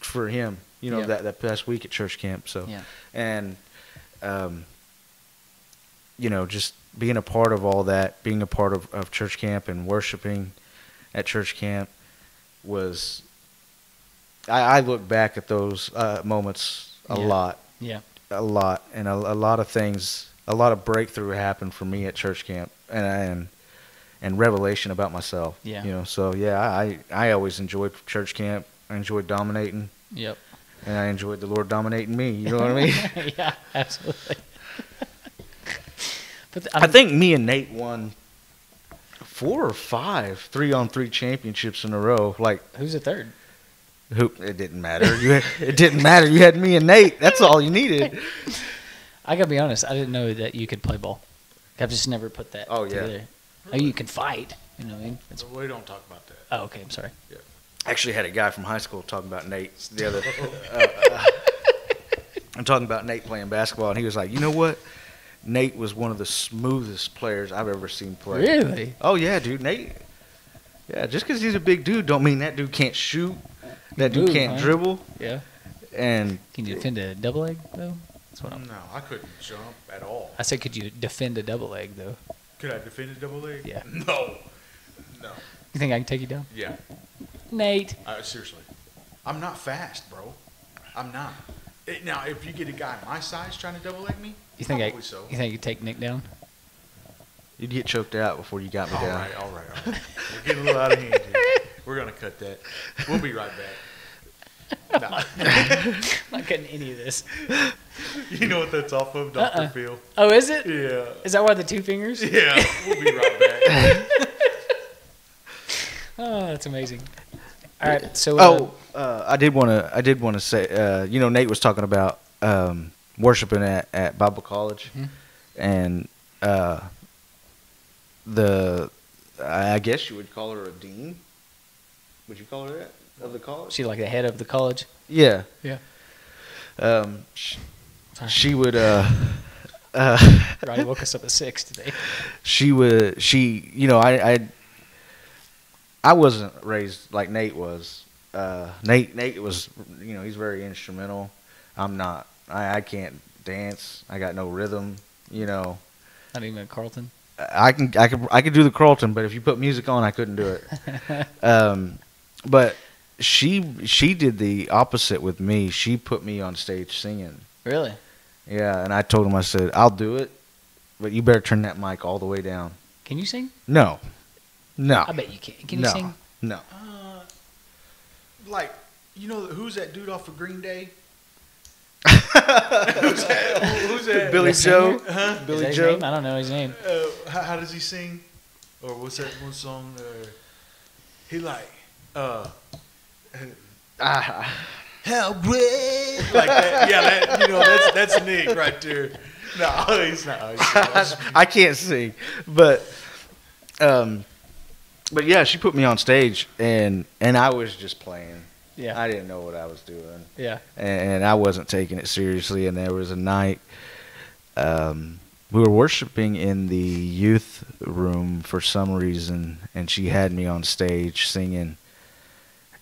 for him. You know Yeah. that that past week at church camp. So Yeah. and um, you know just being a part of all that, being a part of, of church camp and worshiping at church camp was. I, I look back at those uh, moments a Yeah. lot Yeah. A lot, and a, a lot of things, a lot of breakthrough happened for me at church camp, and and and revelation about myself. Yeah. You know, so yeah, I I always enjoyed church camp. I enjoyed dominating, Yep. and I enjoyed the Lord dominating me. You know what I mean? yeah, absolutely. but the, I um, think me and Nate won four or five three on three championships in a row. Like who's the third? Who? It didn't matter. You had, it didn't matter. You had me and Nate. That's all you needed. I gotta be honest. I didn't know that you could play ball. I've just never put that. Oh, yeah. together. Oh, you can fight. You know what I mean? It's, So we don't talk about that. oh, okay. I'm sorry. actually had a guy from high school talking about Nate the other. Uh, uh, I'm talking about Nate playing basketball, and he was like, "You know what? Nate was one of the smoothest players I've ever seen play." Really? Oh yeah, dude, Nate. Yeah, just because he's a big dude, don't mean that dude can't shoot. That dude Move, can't huh? dribble, Yeah. and Can you defend a double leg though? That's what I'm. No, I couldn't jump at all. I said, could you defend a double leg though? Could I defend a double leg? Yeah. No. No. You think I can take you down, Yeah. Nate? Uh, seriously, I'm not fast, bro. I'm not. It, now, if you get a guy my size trying to double leg me, You think I? probably so. You think you take Nic down? you'd get choked out before you got me All down. right, all right, all right. We're getting a little out of hand here. We're gonna cut that. We'll be right back. Nah. I'm not cutting any of this. you know what that's off of, Doctor Uh-uh. Phil? Oh, is it? Yeah. Is that why the two fingers? Yeah. We'll be right back. Oh, that's amazing. All right. So. Oh, uh, I did want to. I did want to say. Uh, you know, Nate was talking about um, worshiping at, at Bible College, Mhm. and uh, the. I guess you would call her a dean. Would you call her that of the college? she like the head of the college. Yeah. Yeah. Um, sh she would uh uh Ronnie woke us up at six today. she would she you know I I I wasn't raised like Nate was. Uh, Nate Nate was you know he's very instrumental. I'm not. I I can't dance. I got no rhythm. You know Not even at Carlton. I can I can I could do the Carlton, but if you put music on, I couldn't do it. um, but she she did the opposite with me. She put me on stage singing. Really? Yeah, and I told him I said I'll do it, but you better turn that mic all the way down. Can you sing? No, no, I bet you can. Can you no, sing? no. Uh, like, you know, who's that dude off of Green Day? who's that? Who's that? Billie Joe. Huh? Billie Joe. name? I don't know his name. Uh, how, how does he sing? Or what's that one song? Uh, he like, uh, Ah, how great, like that. Yeah, that, you know, that's that's Nic right there. No, he's not. He's not. I can't sing, but um, but yeah, she put me on stage, and and I was just playing. Yeah. I didn't know what I was doing. yeah. and I wasn't taking it seriously. And there was a night um, we were worshiping in the youth room for some reason, and she had me on stage singing,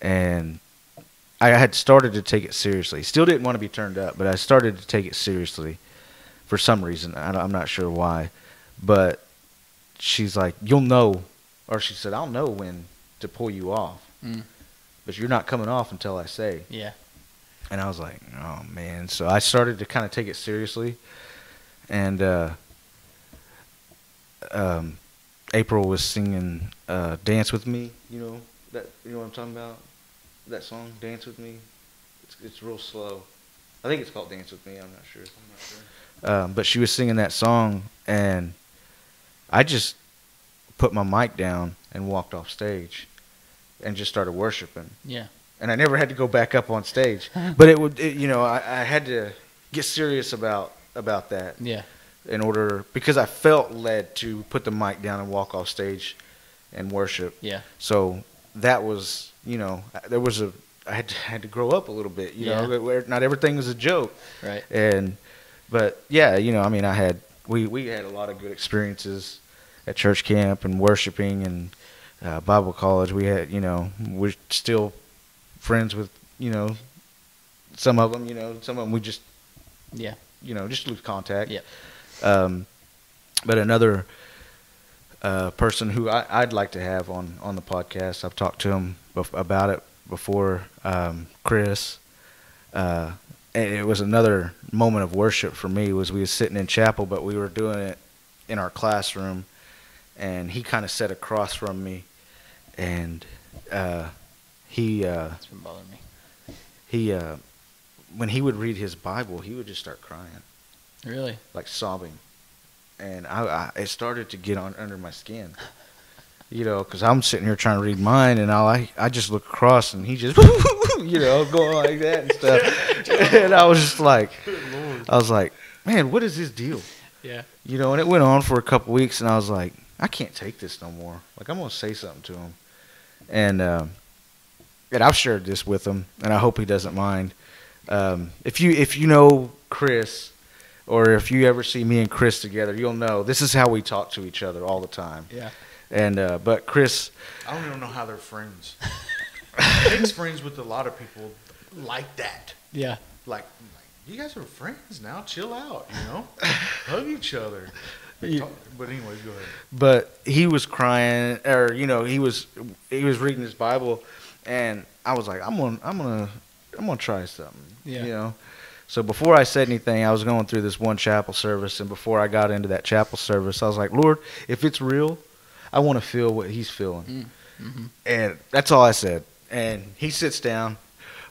and I had started to take it seriously. Still didn't want to be turned up, but I started to take it seriously for some reason. I don't- I'm not sure why, but she's like, "You'll know," or she said, "I'll know when to pull you off." Mm. But you're not coming off until I say. Yeah. And I was like, oh man. So I started to kind of take it seriously. And uh, um, April was singing uh, "Dance with Me." You know that. You know what I'm talking about? That song, "Dance with Me." It's it's real slow. I think it's called "Dance with Me." I'm not sure. I'm not sure. Um, but she was singing that song, and I just put my mic down and walked off stage, and just started worshiping Yeah. and I never had to go back up on stage. But it would, it, you know, I, I had to get serious about about that Yeah. in order because I felt led to put the mic down and walk off stage and worship. Yeah. So that was, you know, there was a I had to, had to grow up a little bit, you Yeah. know, where not everything was a joke. Right. And but yeah, you know, I mean, I had we we had a lot of good experiences at church camp and worshiping and uh, Bible college. We had, you know, we're still friends with, you know, some of them. You know, some of them we just, Yeah. you know, just lose contact. Yeah. Um, but another uh, person who I, I'd like to have on on the podcast, I've talked to him bef- about it before. Um, Chris. Uh, and it was another moment of worship for me. Was we was sitting in chapel, but we were doing it in our classroom, and he kind of sat across from me, and uh, he uh, That's been bothering me. he uh, when he would read his Bible, he would just start crying, Really? like sobbing, and I, I it started to get on under my skin. You know, because I'm sitting here trying to read mine, and all I I just look across, and he just, you know, going like that and stuff, and I was just like, I was like, man, what is this deal? Yeah. You know, and it went on for a couple weeks, and I was like, I can't take this no more. Like, I'm gonna say something to him, and um, and I've shared this with him, and I hope he doesn't mind. Um, if you if you know Chris, or if you ever see me and Chris together, you'll know this is how we talk to each other all the time. Yeah. And uh, but Chris, I don't even know how they're friends. Nic's friends with a lot of people like that. Yeah. Like, like, you guys are friends now. Chill out, you know? Hug each other. Yeah. But anyways, go ahead. but he was crying, or you know, he was he was reading his Bible, and I was like, I'm gonna I'm gonna I'm gonna try something. Yeah. You know. So before I said anything, I was going through this one chapel service, and before I got into that chapel service, I was like, Lord, if it's real, I want to feel what He's feeling, Mm. Mm-hmm. and that's all I said. And he sits down,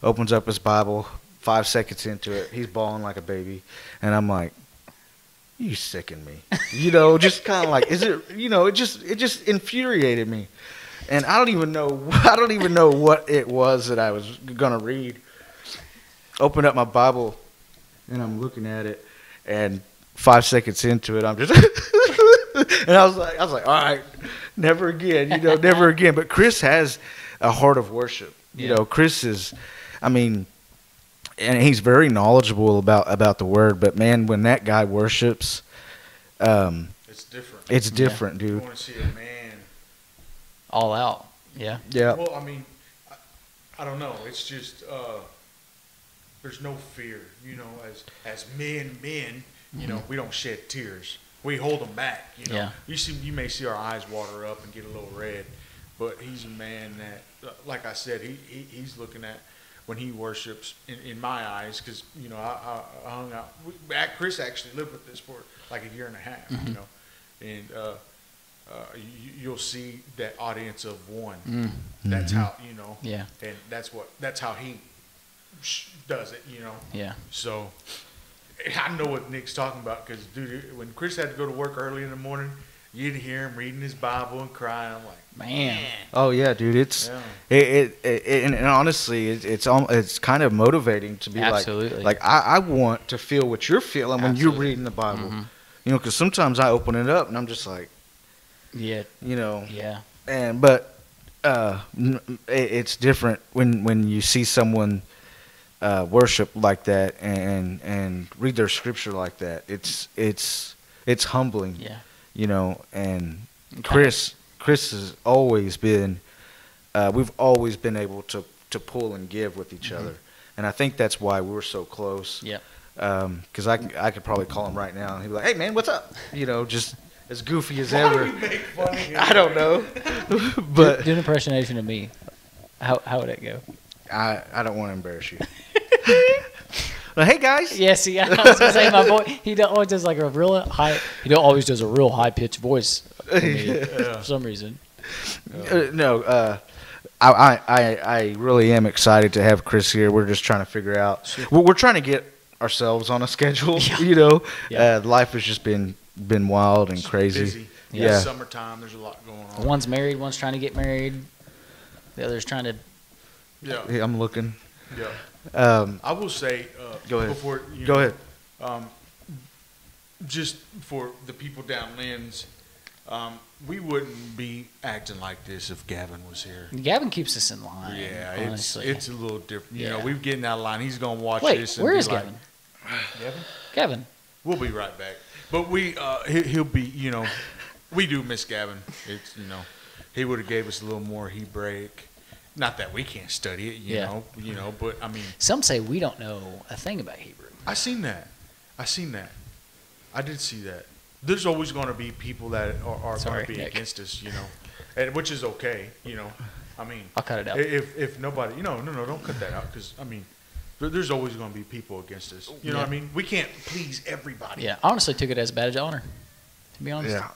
opens up his Bible. Five seconds into it, he's bawling like a baby, and I'm like, "You sicken me," you know, just kind of like, is it? You know, it just it just infuriated me, and I don't even know I don't even know what it was that I was gonna read. Opened up my Bible, and I'm looking at it, and five seconds into it, I'm just, and I was like, I was like, all right, never again, you know, never again. But Chris has a heart of worship. You Yeah. know, Chris is, I mean, and he's very knowledgeable about about the word. But man, when that guy worships, um, It's different. it's Yeah. different, you dude. want to see a man. All out. Yeah. Yeah, Well, I mean, I, I don't know. It's just uh, there's no fear. You know, as as men, men, you know, we don't shed tears. We hold them back. You know, Yeah. you see, you may see our eyes water up and get a little red, but he's a man that, like I said, he, he he's looking at when he worships in, in my eyes because you know I, I, hung out. Chris actually lived with this for like a year and a half. You know, and uh, uh, you, you'll see that audience of one. Mm. That's how you know, Yeah. and that's what that's how he sh- does it. You know, Yeah. so I know what Nic's talking about because dude, when Chris had to go to work early in the morning, you'd hear him reading his Bible and crying. I'm like, Man. Oh yeah, dude. It's Yeah. it, it, it and, and honestly, it, it's al- it's kind of motivating to be Absolutely. like like I, I want to feel what you're feeling when you're reading the Bible. Mhm. You know, because sometimes I open it up and I'm just like, Yeah. you know, Yeah. and but uh, it, it's different when when you see someone uh, worship like that and and read their scripture like that. It's it's it's humbling. Yeah. you know, and Chris, Chris has always been, uh, we've always been able to, to pull and give with each other. And I think that's why we're so close. Yep. Because I, can- I could probably call him right now and he'd be like, hey, man, what's up? You know, just as goofy as Why ever. do you make fun of? I don't know. Do, but do an impersonation of me. How how would it go? I, I don't want to embarrass you. well, hey, guys. Yeah, see, I was gonna say my boy. He don't always does like a real high. He don't always does a real high pitched voice for, me, for some reason. Uh, no, uh, I, I, I, I really am excited to have Chris here. We're just trying to figure out. We're, we're trying to get ourselves on a schedule. Yeah. You know, Yeah. uh, life has just been been wild and It's crazy. Busy. Yeah. It's summertime. There's a lot going on. One's married, one's trying to get married. The other's trying to. Yeah, Hey, I'm looking. yeah. Um, I will say. Uh, Go ahead. Before you go know, ahead. Um, just for the people down Lynn's, um, we wouldn't be acting like this if Gavin was here. Gavin keeps us in line. Yeah, honestly. it's it's a little different. You know, we're getting out of line. He's gonna watch Wait, this. And where be is like, Gavin? Gavin? Gavin. We'll be right back. But we, uh, he, he'll be. You know, we do miss Gavin. It's you know, he would have gave us a little more Hebraic. Not that we can't study it. You Yeah. know, you know. But I mean, Some say we don't know a thing about Hebrew. I seen that. I seen that. I did see that. There's always going to be people that are, are going to be Nic. against us, you know, and which is okay, you know. I mean, I'll cut it out. if if nobody, you know, no, no, don't cut that out because I mean, there's always going to be people against us. You know what I mean? We can't please everybody. Yeah, I honestly took it as a badge of honor. To be honest, Yeah.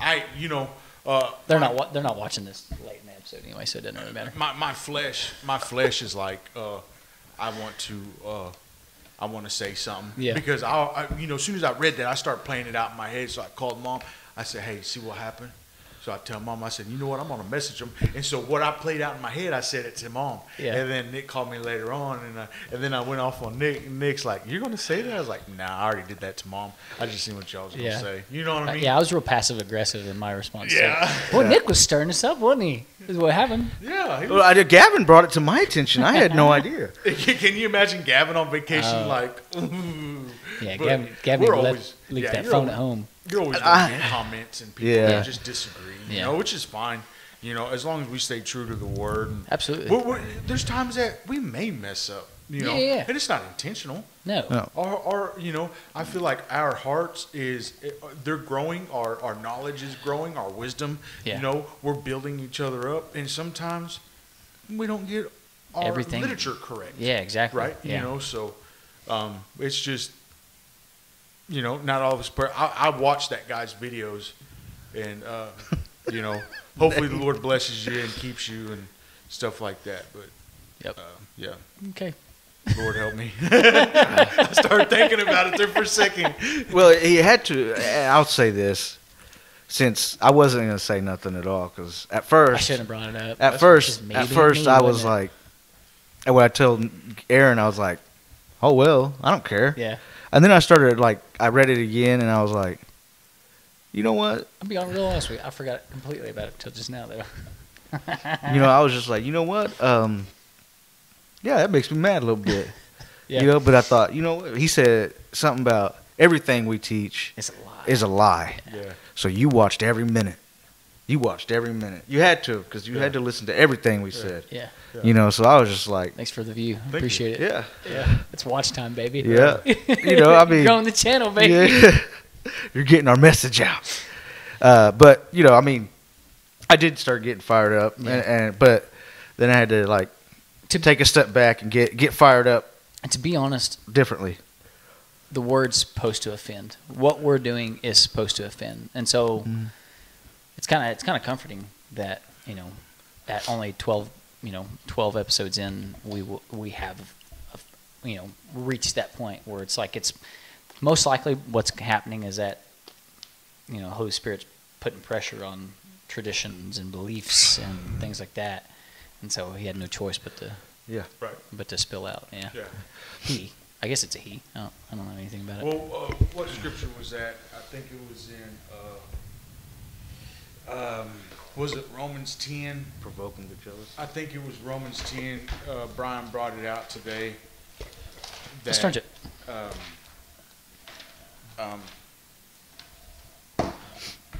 I, you know, uh, they're not. They're not watching this late in the episode anyway, so it doesn't really matter. My my flesh, my flesh is like, uh, I want to, uh, I want to say something. Yeah. Because I, I, you know, as soon as I read that, I start playing it out in my head. So I called mom. I said, "Hey, see what happened." So I tell mom, I said, "You know what? I'm gonna message him." And so what I played out in my head, I said it to mom. Yeah. And then Nic called me later on, and uh, and then I went off on Nic. And Nic's like, "You're gonna say that?" I was like, "Nah, I already did that to mom. I just seen what y'all was gonna say. You know what I Uh, mean?" yeah, I was real passive aggressive in my response. to it. Yeah. Well, Nic was stirring us up, wasn't he? Is what happened. Yeah. he Well, I, Gavin brought it to my attention. I had no idea. Can you imagine Gavin on vacation? Oh. like, ooh. Yeah, But Gavin, Gavin we're left, always- leave yeah, that phone always- at home. You're always I- going to get comments and people Yeah. just disagree, you Yeah. know, which is fine. You know, as long as we stay true to the word. And Absolutely. we're, we're, there's times that we may mess up, you know, Yeah, yeah, yeah. and it's not intentional. No. No. Or, or, you know, I feel like our hearts is they're growing. Our our knowledge is growing. Our wisdom, Yeah. you know, we're building each other up, and sometimes we don't get our Everything. literature correct Yeah, exactly. right? Yeah. You know, so um, it's just, you know, not all of us. Per- I, I watch that guy's videos, and uh, you know, hopefully the Lord blesses you and keeps you and stuff like that. But Yep. uh, yeah, Okay. Lord help me. I started thinking about it there for a second. Well, he had to. I'll say this, since I wasn't going to say nothing at all, because at first I shouldn't have brought it up. at That's first, at first, me, I wasn't was it? like, and when I told Aaron, I was like, "Oh well, I don't care." yeah. And then I started like, I read it again, and I was like, you know what? I'll be real honest with you. I forgot completely about it till just now, though. You know, I was just like, you know what? Um, yeah, that makes me mad a little bit. Yeah. You know, but I thought, you know, what? he said something about everything we teach It's a lie. is a lie. Yeah. So you watched every minute. You watched every minute. You had to because you had to listen to everything we said. yeah. Yeah. You know, so I was just like, Thanks for the view. you. Appreciate it. yeah, Yeah. It's watch time, baby. yeah. you know, I mean, growing the channel, baby. Yeah. You're getting our message out. Uh, but you know, I mean, I did start getting fired up, Yeah. and, and but then I had to like to take a step back and get get fired up And to be honest, differently. the word's supposed to offend. What we're doing is supposed to offend, and so Mm. It's kind of it's kind of comforting that you know at only twelve you know twelve episodes in we will, we have you know reached that point where it's like it's most likely what's happening is that you know Holy Spirit's putting pressure on traditions and beliefs and things like that, and so he had no choice but to Yeah. Right. but to spill out. Yeah, Yeah. he. I guess it's a he. I don't, I don't know anything about it. Well, uh, what scripture was that? I think it was in, uh, um, was it Romans ten? Provoking the jealous. I think it was Romans ten. Uh, Brian brought it out today. Let's that, turn it. Um, um,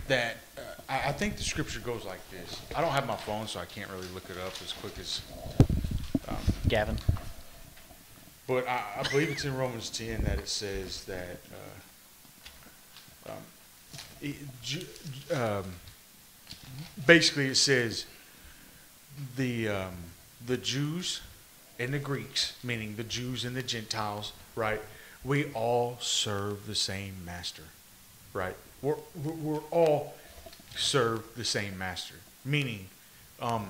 that uh, I, I think the scripture goes like this. I don't have my phone, so I can't really look it up as quick as. Um, Gavin. But I, I believe it's in Romans 10 that it says that uh, um, it, um, basically it says the um, the Jews and the Greeks, meaning the Jews and the Gentiles, right? We all serve the same master, right? We're, we're, all serve the same master, meaning um,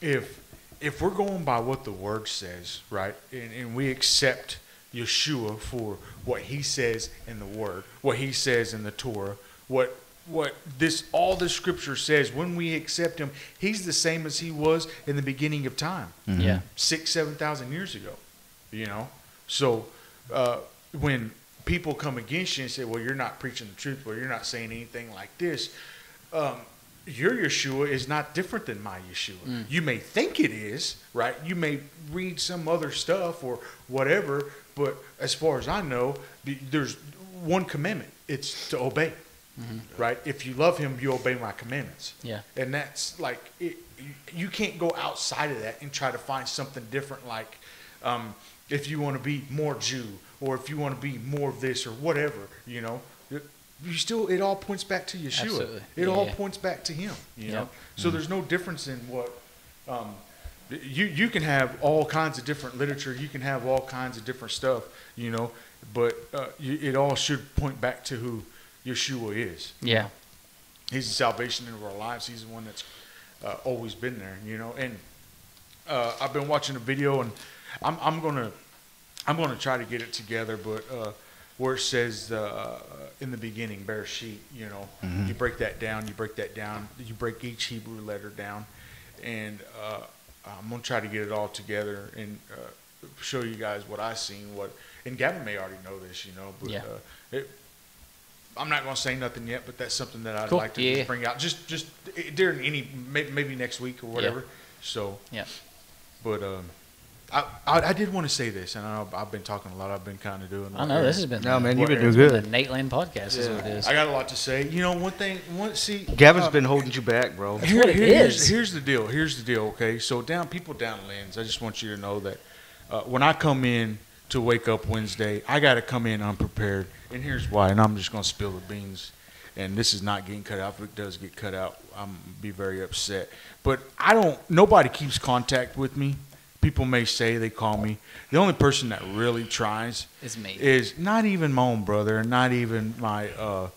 if if we're going by what the word says, right, and, and we accept Yeshua for what he says in the word, what he says in the Torah, what what this all the scripture says, when we accept him, he's the same as he was in the beginning of time Yeah. six, seven thousand years ago. You know, so uh, when people come against you and say, "Well, you're not preaching the truth," or "You're not saying anything like this," um, your Yeshua is not different than my Yeshua. You may think it is, right? You may read some other stuff or whatever, but as far as I know, there's one commandment: it's to obey. Right? If you love Him, you obey my commandments Yeah. and that's like it, you, you can't go outside of that and try to find something different like um, if you want to be more jew or if you want to be more of this or whatever you know you still it all points back to yeshua Absolutely. it Yeah, all yeah. points back to him you know so there's no difference in what um, you you can have all kinds of different literature you can have all kinds of different stuff you know but uh, you, it all should point back to who yeshua is Yeah. He's the salvation of our lives. He's the one that's uh, always been there, you know. And uh, I've been watching a video, and I'm, I'm gonna I'm gonna try to get it together, but uh, where it says uh, in the beginning, Bereshit, you know, you break that down, you break that down, you break each Hebrew letter down, and uh, I'm gonna try to get it all together and uh, show you guys what I seen. What and Gavin may already know this, you know, but Yeah. uh, it, I'm not going to say nothing yet, but that's something that I'd Cool. like to Yeah. bring out just just during any maybe, maybe next week or whatever. So, Yeah. but um, I, I I did want to say this, and I know I've been talking a lot. I've been kind of doing. I know this has been. No, man, you've been What- doing The good. Nate Land podcast is what it is. I got a lot to say. You know, one thing. One see, Gavin's uh, been holding you back, bro. That's what it here's, is. here's the deal. Here's the deal. Okay, so down people down Lens, I just want you to know that uh, when I come in to wake up Wednesday, I got to come in unprepared, and here's why. And I'm just gonna spill the beans. And this is not getting cut out. If it does get cut out, I'm be very upset. But I don't. Nobody keeps contact with me. People may say they call me. The only person that really tries is me. is not even my own brother, not even my uh,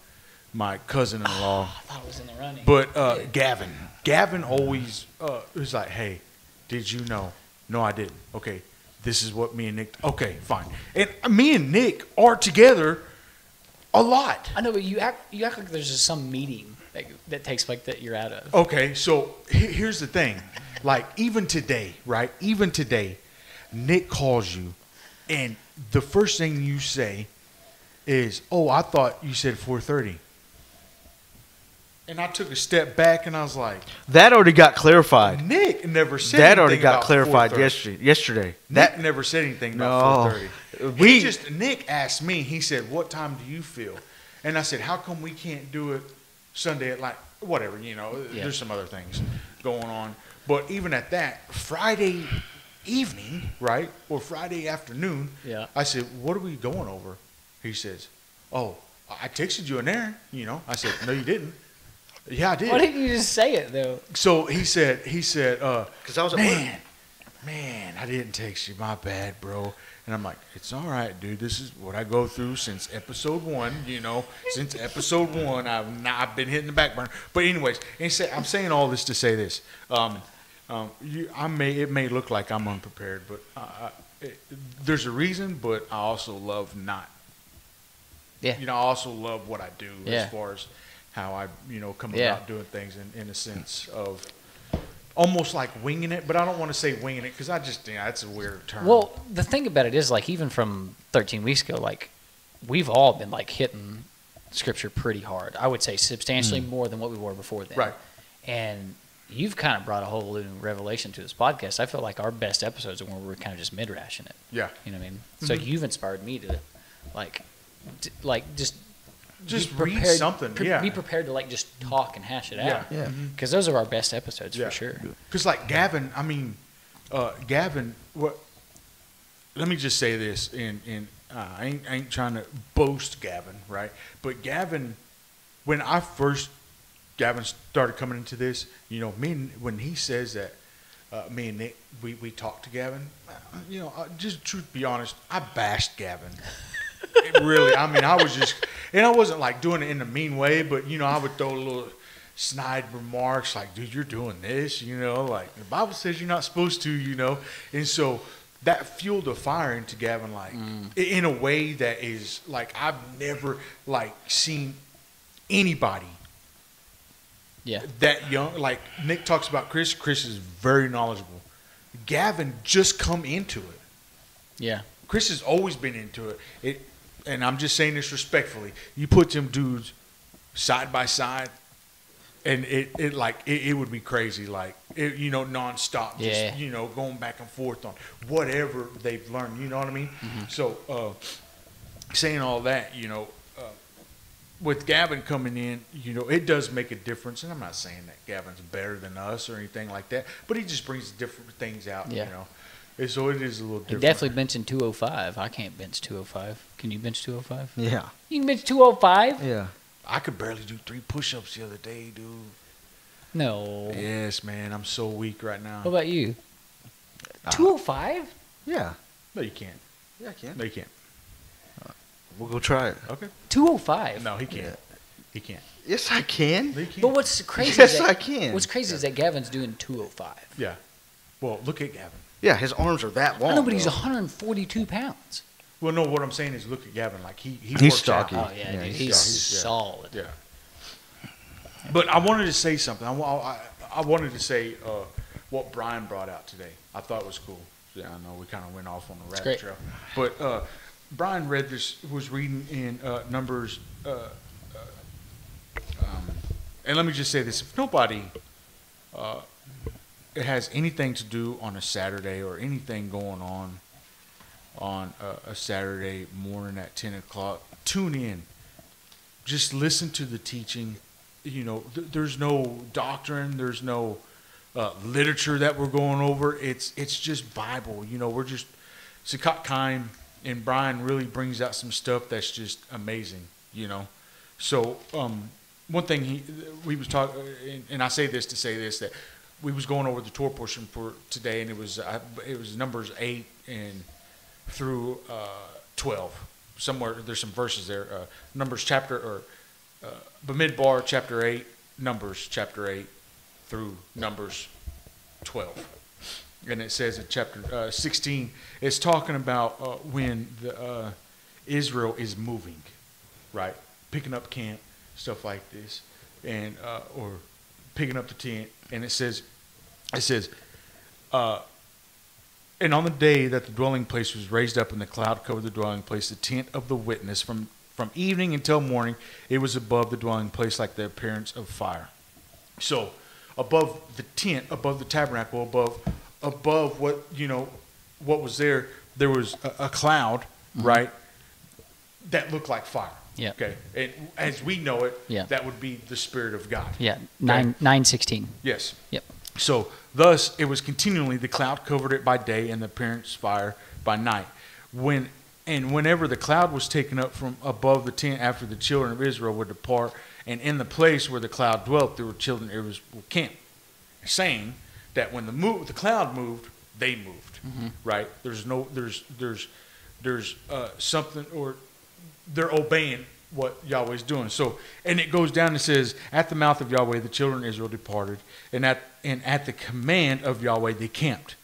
my cousin-in-law. I thought it was in the running. But uh, Gavin, Gavin always uh, was like, "Hey, did you know?" No, I didn't. Okay, this is what me and Nic. Okay, fine. And me and Nic are together a lot. I know, but you act you act like there's just some meeting that, that takes like that you're out of. Okay, so he- here's the thing. Like even today, right? Even today, Nic calls you, and the first thing you say is, "Oh, I thought you said 4:30." And I took a step back and I was like, That already got clarified. Nic never said That already got clarified yesterday. Yesterday. Nic That never said anything about No. 4:30. We- just Nic asked me. He said, "What time do you feel?" And I said, "How come we can't do it Sunday at like whatever? You know, Yeah. there's some other things going on. But even at that, Friday evening, right, or Friday afternoon, Yeah. I said, "What are we going over?" He says, "Oh, I texted you in there." You know, I said, "No, you didn't." Yeah, I did. Why didn't you just say it though? So he said, he said, uh, 'Cause I was at work. man, man, I didn't text you. My bad, bro. And I'm like, it's all right, dude. This is what I go through since episode one. You know, since episode one, I've not, I've been hitting the back burner. But anyways, and say, I'm saying all this to say this. Um, um, you, I may it may look like I'm unprepared, but uh, it, there's a reason. But I also love not. Yeah. You know, I also love what I do Yeah. as far as how I, you know, come Yeah. about doing things in, in a sense of almost like winging it, but I don't want to say winging it because I just, yeah, that's a weird term. Well, the thing about it is, like, even from 13 weeks ago, like, we've all been like hitting scripture pretty hard. I would say substantially more than what we were before then. Mm. Right. And you've kind of brought a whole new revelation to this podcast. I feel like our best episodes are when we're kind of just midrashing it. yeah, You know what I mean? So Mhm. you've inspired me to, like, like just Just be read something, pre- yeah. Be prepared to like just talk and hash it yeah, out. Yeah. Because those are our best episodes Yeah. for sure. Because like Gavin, I mean, uh, Gavin, what? Let me just say this, and and uh, I ain't I ain't trying to boast Gavin, right? But Gavin, when I first Gavin started coming into this, you know, me and, when he says that, uh, me and Nic, we we talked to Gavin, uh, you know, uh, just truth be honest, I bashed Gavin. It really, I mean, I was just, and I wasn't like doing it in a mean way, but you know, I would throw a little snide remarks like, "Dude, you're doing this," you know, like the Bible says you're not supposed to, you know, and so that fueled a fire into Gavin, like i- in a way that is like I've never like seen anybody Yeah. that young. Like Nic talks about Chris. Chris is very knowledgeable. Gavin just come into it. Yeah. Chris has always been into it. It, and I'm just saying this respectfully. You put them dudes side by side, and it, it like it, it would be crazy, like it, you know, nonstop, just Yeah. you know, going back and forth on whatever they've learned. You know what I mean? So, uh, saying all that, you know, uh, with Gavin coming in, you know, it does make a difference. And I'm not saying that Gavin's better than us or anything like that, but he just brings different things out. Yeah. You know, And so it is a little He different. definitely benching 205. I can't bench 205. Can you bench 205? Yeah. You can bench 205? Yeah. I could barely do three push-ups the other day, dude. No. Yes, man, I'm so weak right now. What about you? Uh, 205? Yeah. No, you can't. Yeah, I can. No, you can't. We'll go try it. Okay. 205. No, he can't. He can't. Yes, I can. No, he can't. But what's crazy Yes, is that, I can. What's crazy is that Gavin's doing 205. Yeah. Well, look at Gavin. Yeah, his arms are that long. I know, but he's bro. 142 pounds. Well, no, what I'm saying is look at Gavin. Like he, he He's stocky. out. Oh, yeah, Yeah, dude. he's- He's, yeah, he's- solid. Yeah. But I wanted to say something. I, I, I wanted to say uh, what Brian brought out today. I thought was cool. Yeah, I know we kind of went off on the rabbit great. trail. But uh, Brian read this, was reading in uh, Numbers. Uh, uh, um, and let me just say this if nobody uh, has anything to do on a Saturday or anything going on on a, a Saturday morning at 10 o'clock, tune in. Just listen to the teaching. You know, th- there's no doctrine, there's no uh, literature that we're going over. It's it's just Bible. You know, we're just Sakat Kaim and Brian really brings out some stuff that's just amazing. You know, so um, one thing he we was talking, and, and I say this to say this that we was going over the Torah portion for today, and it was it was numbers eight and through uh, 12. Somewhere there's some verses there. Uh, Numbers chapter or uh, Bamidbar chapter 8, Numbers chapter 8 through Numbers 12. And it says in chapter uh, 16, it's talking about uh, when the, uh, Israel is moving, right? Picking up camp, stuff like this, and or picking up the tent. And it says, it says, uh, and on the day that the dwelling place was raised up and the cloud covered the dwelling place, the tent of the witness from From evening until morning, it was above the dwelling place like the appearance of fire. So, above the tent, above the tabernacle, above above what you know, what was there, there was a, a cloud, right, that looked like fire. Yeah. Okay. And as we know it, Yeah. that would be the spirit of God. Yeah, nine nine sixteen. Yes. Yep. So, thus, it was continually the cloud covered it by day and the appearance fire by night. When and whenever the cloud was taken up from above the tent after the children of Israel would depart, and in the place where the cloud dwelt, there were children of Israel camped, saying that when the move, the cloud moved, they moved. Right? There's no, there's, there's, there's uh, something, or they're obeying what Yahweh's doing. So, and it goes down and says, "At the mouth of Yahweh, the children of Israel departed, and at and at the command of Yahweh they camped.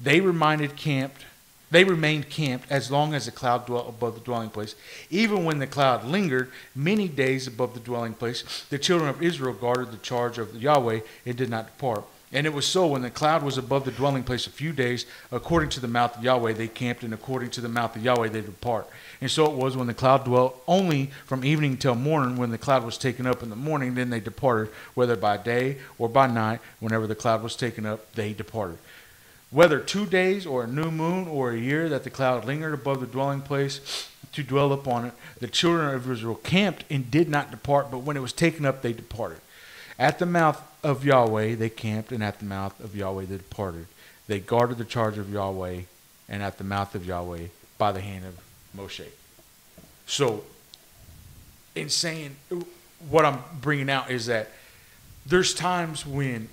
They reminded camped, they remained camped as long as the cloud dwelt above the dwelling place. Even when the cloud lingered many days above the dwelling place, the children of Israel guarded the charge of Yahweh and did not depart." And it was so when the cloud was above the dwelling place a few days, according to the mouth of Yahweh they camped, and according to the mouth of Yahweh they depart. And so it was when the cloud dwelt only from evening till morning. When the cloud was taken up in the morning, then they departed, whether by day or by night. Whenever the cloud was taken up, they departed. Whether two days or a new moon or a year that the cloud lingered above the dwelling place to dwell upon it, the children of Israel camped and did not depart, but when it was taken up, they departed. At the mouth of Yahweh they camped, and at the mouth of Yahweh they departed. They guarded the charge of Yahweh, and at the mouth of Yahweh by the hand of Moshe. So, in saying what I'm bringing out is that there's times when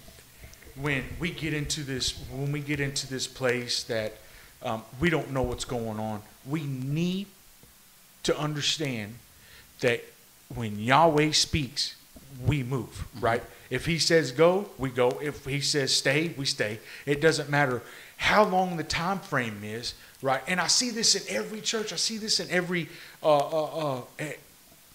when we get into this when we get into this place that um, we don't know what's going on. We need to understand that when Yahweh speaks, we move, right? If he says go, we go. If he says stay, we stay. It doesn't matter how long the time frame is, right? And I see this in every church. I see this in every, uh, uh, uh, eh,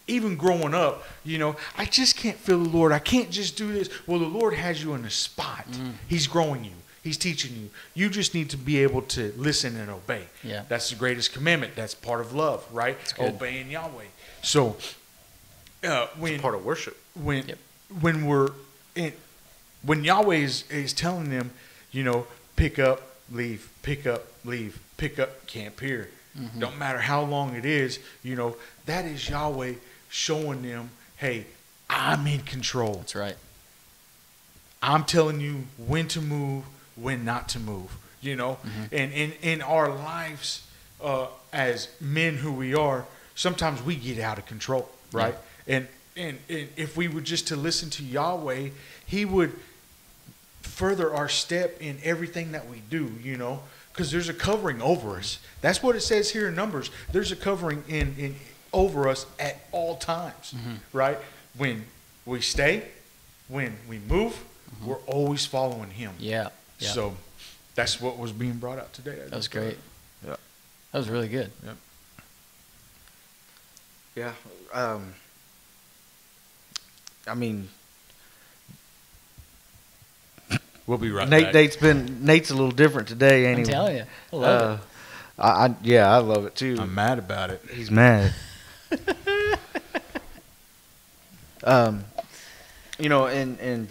even growing up. You know, I just can't feel the Lord. I can't just do this. Well, the Lord has you in a spot. He's growing you. He's teaching you. You just need to be able to listen and obey. Yeah. That's the greatest commandment. That's part of love, right? Obeying Yahweh. So, uh, when Part of worship. when Yep. when we're in, when Yahweh is, is telling them, you know, pick up, leave, pick up, leave, pick up, camp here. Mm-hmm. Don't matter how long it is, you know, that is Yahweh showing them, hey, I'm in control. That's right. I'm telling you when to move, when not to move. You know, and in in our lives uh, as men who we are, sometimes we get out of control, right? And, and and if we were just to listen to Yahweh, He would further our step in everything that we do. You know, because there's a covering over us. That's what it says here in Numbers. There's a covering in in over us at all times, right? When we stay, when we move, we're always following Him. Yeah. Yeah. So that's what was being brought out today. that was great. Yeah. That was really good. Yeah. Um, I mean, We'll be right Nate. back. Nate's been Nate's a little different today, ain't I'm he? telling you, I love Uh, I, I yeah, I love it too. I'm mad about it. He's mad. um, you know, and and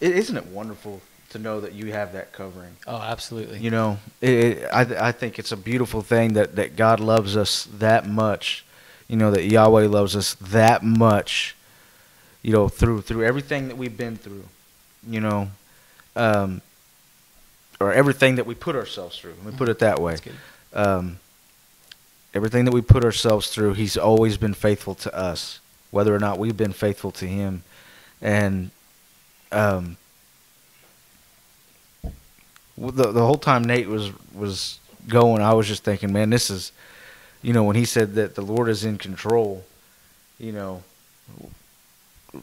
it isn't it wonderful to know that you have that covering. Oh, absolutely. You know, it, it, I I think it's a beautiful thing that that God loves us that much. You know that Yahweh loves us that much. You know through through everything that we've been through. You know, um, or everything that we put ourselves through. Let me put it that way. Um, everything that we put ourselves through, He's always been faithful to us, whether or not we've been faithful to Him. And um, the the whole time Nate was was going, I was just thinking, man, this is, you know, when he said that the Lord is in control, you know,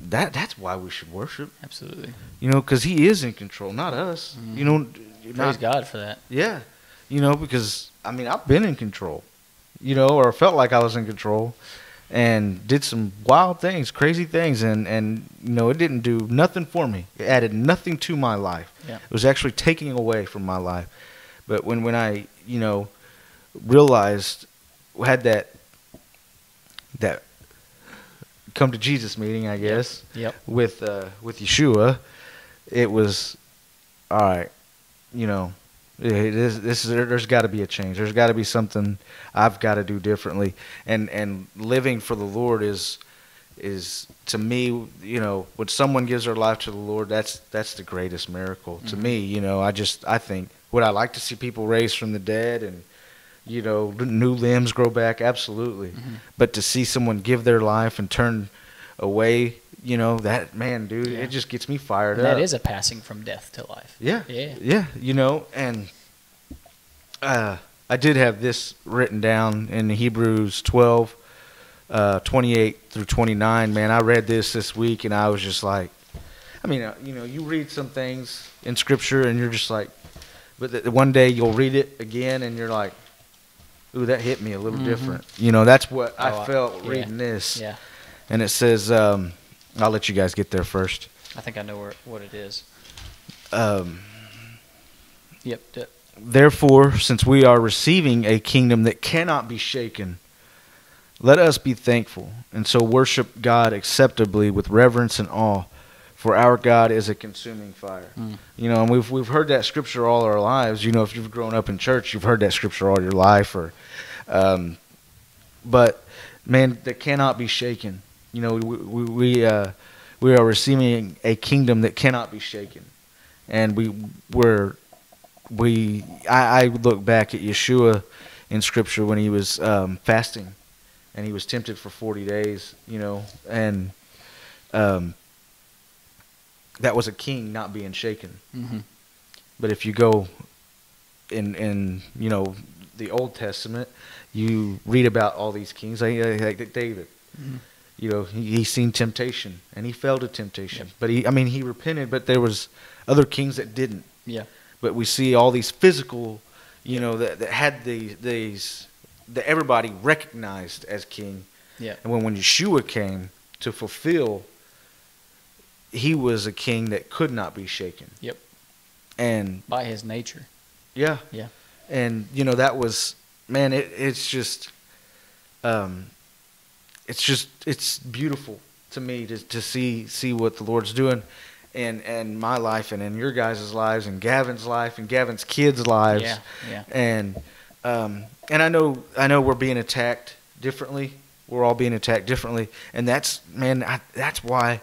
that that's why we should worship, Absolutely. you know, because He is in control, not us. Mhm. You know, Praise not, God for that. yeah, you know, because I mean, I've been in control, you know, or felt like I was in control, and did some wild things, crazy things, and and you know, it didn't do nothing for me. It added nothing to my life. Yeah. It was actually taking away from my life. But when when I you know, realized had that that come to Jesus meeting, I guess, Yep. with uh, with Yeshua, it was all right. You know, eh, this this is, there's got to be a change. There's got to be something I've got to do differently. And and living for the Lord is is to me, you know, when someone gives their life to the Lord, that's that's the greatest miracle to Mhm. me. You know, I just I think would I like to see people raised from the dead and you know new limbs grow back? Absolutely. Mhm. But to see someone give their life and turn away, you know, that man, dude, Yeah. it just gets me fired And up. that is a passing from death to life. Yeah. Yeah. Yeah. You know, and uh, I did have this written down in Hebrews 12, uh, 28 through 29. Man, I read this this week and I was just like, I mean, uh, you know, you read some things in Scripture and you're just like, but th- one day you'll read it again and you're like, ooh, that hit me a little Mhm. different. You know, that's what Oh, I I- felt yeah. reading this. Yeah. And it says, um, I'll let you guys get there first. I think I know where, what it is. Um, Yep. Therefore, since we are receiving a kingdom that cannot be shaken, let us be thankful and so worship God acceptably with reverence and awe, for our God is a consuming fire. Mm. You know, and we've we've heard that scripture all our lives. You know, if you've grown up in church, you've heard that scripture all your life, or, um, but man, that cannot be shaken. You know, we we we, uh, we are receiving a kingdom that cannot be shaken, and we we're we I, I look back at Yeshua in Scripture when he was um, fasting, and he was tempted for forty days. You know, and um, that was a king not being shaken. mhm. But if you go in in you know the Old Testament, you read about all these kings like, like David. Mhm. You know, he, he seen temptation and he fell to temptation. Yep. But he, I mean, he repented. But there was other kings that didn't. Yeah. But we see all these physical, you know, that, that had the, these that everybody recognized as king. Yeah. And when when Yeshua came to fulfill, he was a king that could not be shaken. Yep. And By his nature. yeah. Yeah. And you know that was man. It, it's just, um, it's just it's beautiful to me to to see see what the Lord's doing, and and my life and in your guys' lives and Gavin's life and Gavin's kids' lives. Yeah. Yeah. And um, and I know I know we're being attacked differently. We're all being attacked differently, and that's man. I, that's why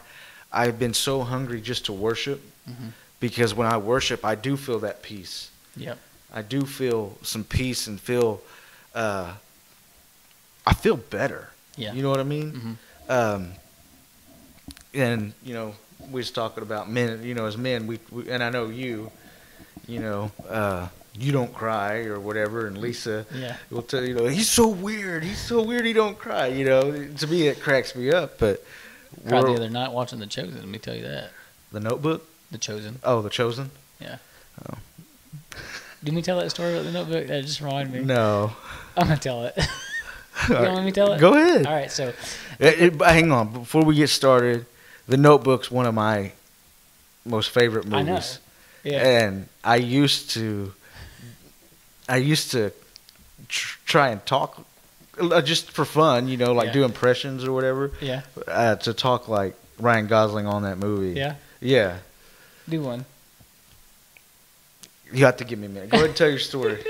I've been so hungry just to worship, Mhm. because when I worship, I do feel that peace. Yep. I do feel some peace and feel, uh, I feel better. Yeah. You know what I mean? Mhm. Um, and you know, we was talking about men. You know, as men, we, we and I know you. You know, uh, you don't cry or whatever, and Lisa Yeah. will tell you, you know, he's so weird. He's so weird. He don't cry. You know, to me it cracks me up. But Cried the other night watching The Chosen. Let me tell you that. the Notebook. The Chosen. Oh, the Chosen. Yeah. Oh. Did we tell that story about the notebook? That just reminded me. No. I'm gonna tell it. you want let me tell it? Go ahead. All right. So eh, eh, It- it- hang on, before we get started, The Notebook's one of my most favorite I know. movies, yeah. and I used to, I used to tr- try and talk, just for fun, you know, like Yeah. do impressions or whatever, Yeah. uh, to talk like Ryan Gosling on that movie. Yeah. yeah. Do one. You have to give me a minute. Go ahead and tell your story.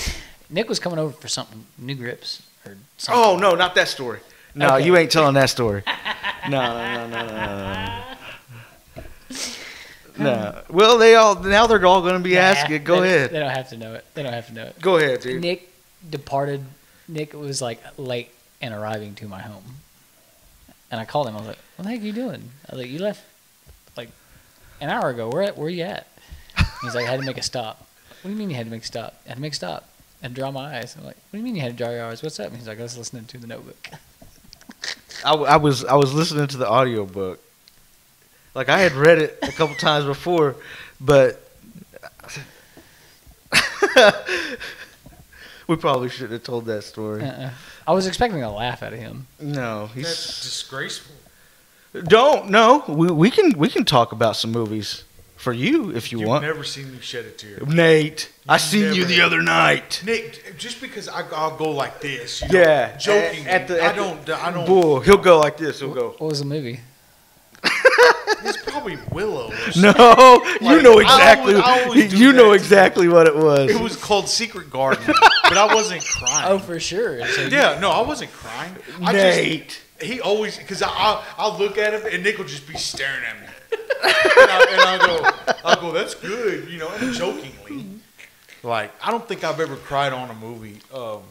Nic was coming over for something, new grips or something. oh no, not that story. No, Okay. you ain't telling that story. No, no, no, no, no, no. No. Well, they all now they're all going to be Nah, asking. Go they, ahead. They don't have to know it. They don't have to know it. Go ahead, dude. Nic departed. Nic was like late in arriving to my home, and I called him. I was like, "What the heck are you doing?" I was like, "You left like an hour ago. Where? Where you at?" He's like, "I had to make a stop." What do you mean you had to make a stop? I had to make a stop and dry my eyes. I'm like, "What do you mean you had to dry your eyes? What's up?" And he's like, "I was listening to the Notebook." I, I was I was listening to the audio book. Like I had read it a couple times before, but we probably shouldn't have told that story. Uh-uh. I was expecting a laugh out of him. No, That's he's disgraceful. don't no. We we can we can talk about some movies for you if you You've want. never seen me shed a tear. Nate, I You've seen you never- the other night. Nic, just because I, I'll go like this, you know, Yeah, joking. At the, at I don't. The, I don't. Bull, he'll go like this. He'll go. What was the movie? It's probably Willow. Or something. No, you Like, know I exactly. always- I always do you know that. exactly what it was. It was called Secret Garden, but I wasn't crying. Oh, for sure. So you- Yeah, no, I wasn't crying. I Nate. just he always because I I'll, I'll look at him and Nic will just be staring at me, and, I, and I'll go I'll go that's good, you know, and jokingly. Like I don't think I've ever cried on a movie um,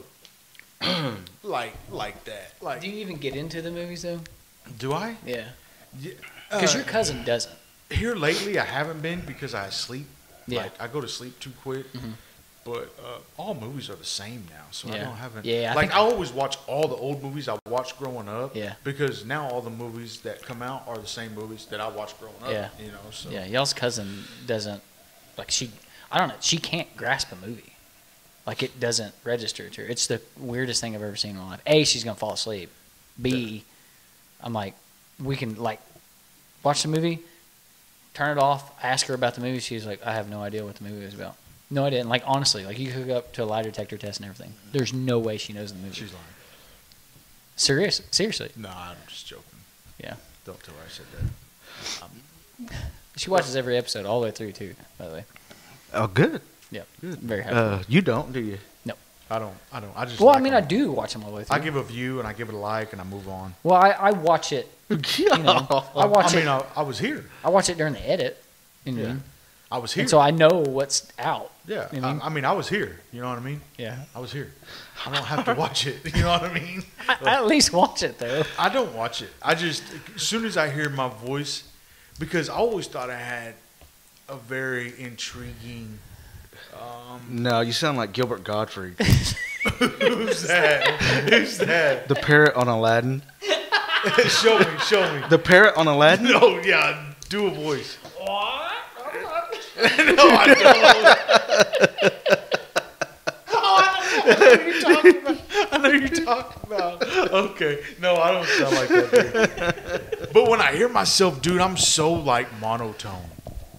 like like that. Like Do you even get into the movies though? do I? Yeah. Yeah, Because uh, your cousin doesn't. here lately I haven't been because I sleep. Yeah. Like I go to sleep too quick. Mhm. But uh, all movies are the same now, so I don't haven't. Yeah, I like I always watch all the old movies I watched growing up. Yeah. Because now all the movies that come out are the same movies that I watched growing up. Yeah. You know. So. Yeah, y'all's cousin doesn't like she. I don't know. She can't grasp a movie. Like it doesn't register to her. It's the weirdest thing I've ever seen in my life. A, she's gonna fall asleep. B, I'm like, we can like watch the movie, turn it off, ask her about the movie. She's like, I have no idea what the movie is about. No I didn't. like honestly, like you hook up to a lie detector test and everything. There's no way she knows the movie. She's lying. Serious, seriously. No, I'm just joking. Yeah. Don't tell her I said that. She watches every episode all the way through too. By the way. Oh, good. Yeah. Good. Very happy. Uh, you don't, do you? No. I don't. I don't. I just. well, I like mean, I do watch them all the way through. I give a view and I give it a like and I move on. Well, I, I watch it. You know, I watch I mean, it. I, I was here. I watch it during the edit. You know, Yeah. Mean? I was here. and so I know what's out. yeah. you know? I, I mean, I was here. You know what I mean? Yeah, I was here. I don't have to watch it. You know what I mean? I, I at least watch it though. I don't watch it. I just as soon as I hear my voice, because I always thought I had a very intriguing. Um, No, you sound like Gilbert Gottfried, who's that? Who's that? the parrot on Aladdin. show me, show me. The parrot on Aladdin. No, yeah, do a voice. What? no, I don't. Oh, I know who you're talking about. I know who you're talking about. Okay, no, I don't sound like that, dude. But when I hear myself, dude, I'm so like monotone.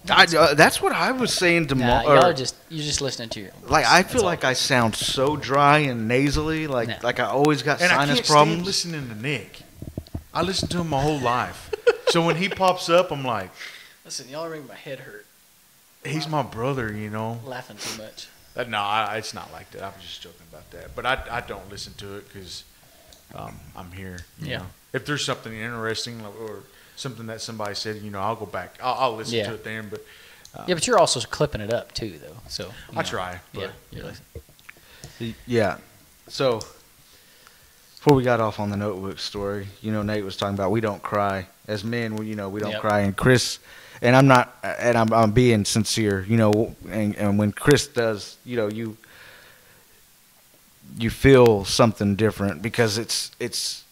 I, uh, that's what I was saying to Nah, Mo- y'all or, are just you're just listening to your. like I that's feel all. like I sound so dry and nasally, like Nah. like I always got And I sinus can't stand problems. listening to Nic. I listened to him my whole life. so when he pops up, I'm like, Listen, y'all are making my head hurt he's my brother, you know. laughing too much. Uh, no, I, it's not like that. I was just joking about that. But I, I don't listen to it because um, I'm here. you Yeah. know. If there's something interesting or something that somebody said, you know, I'll go back. I'll, I'll listen Yeah. to it then. But Yeah, but you're also clipping it up too, though. So I know. try. But Yeah, you're. Yeah. So before we got off on the notebook story, you know, Nate was talking about we don't cry as men. We, you know, we don't Yep. cry, and Chris, and I'm not, and I'm, I'm being sincere. You know, and, and when Chris does, you know, you you feel something different because it's it's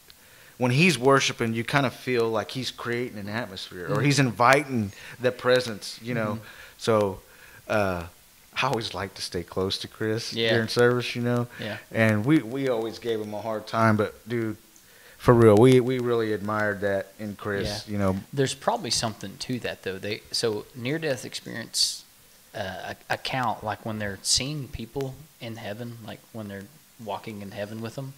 when he's worshiping, you kind of feel like he's creating an atmosphere or Mhm. he's inviting the presence. You know, Mhm. so. uh I always like to stay close to Chris Yeah. during service, you know Yeah. and we we always gave him a hard time. But dude, for real, we we really admired that in Chris. You know, There's probably something to that though. They so near death experience uh, account like when they're seeing people in heaven, like when they're walking in heaven with them.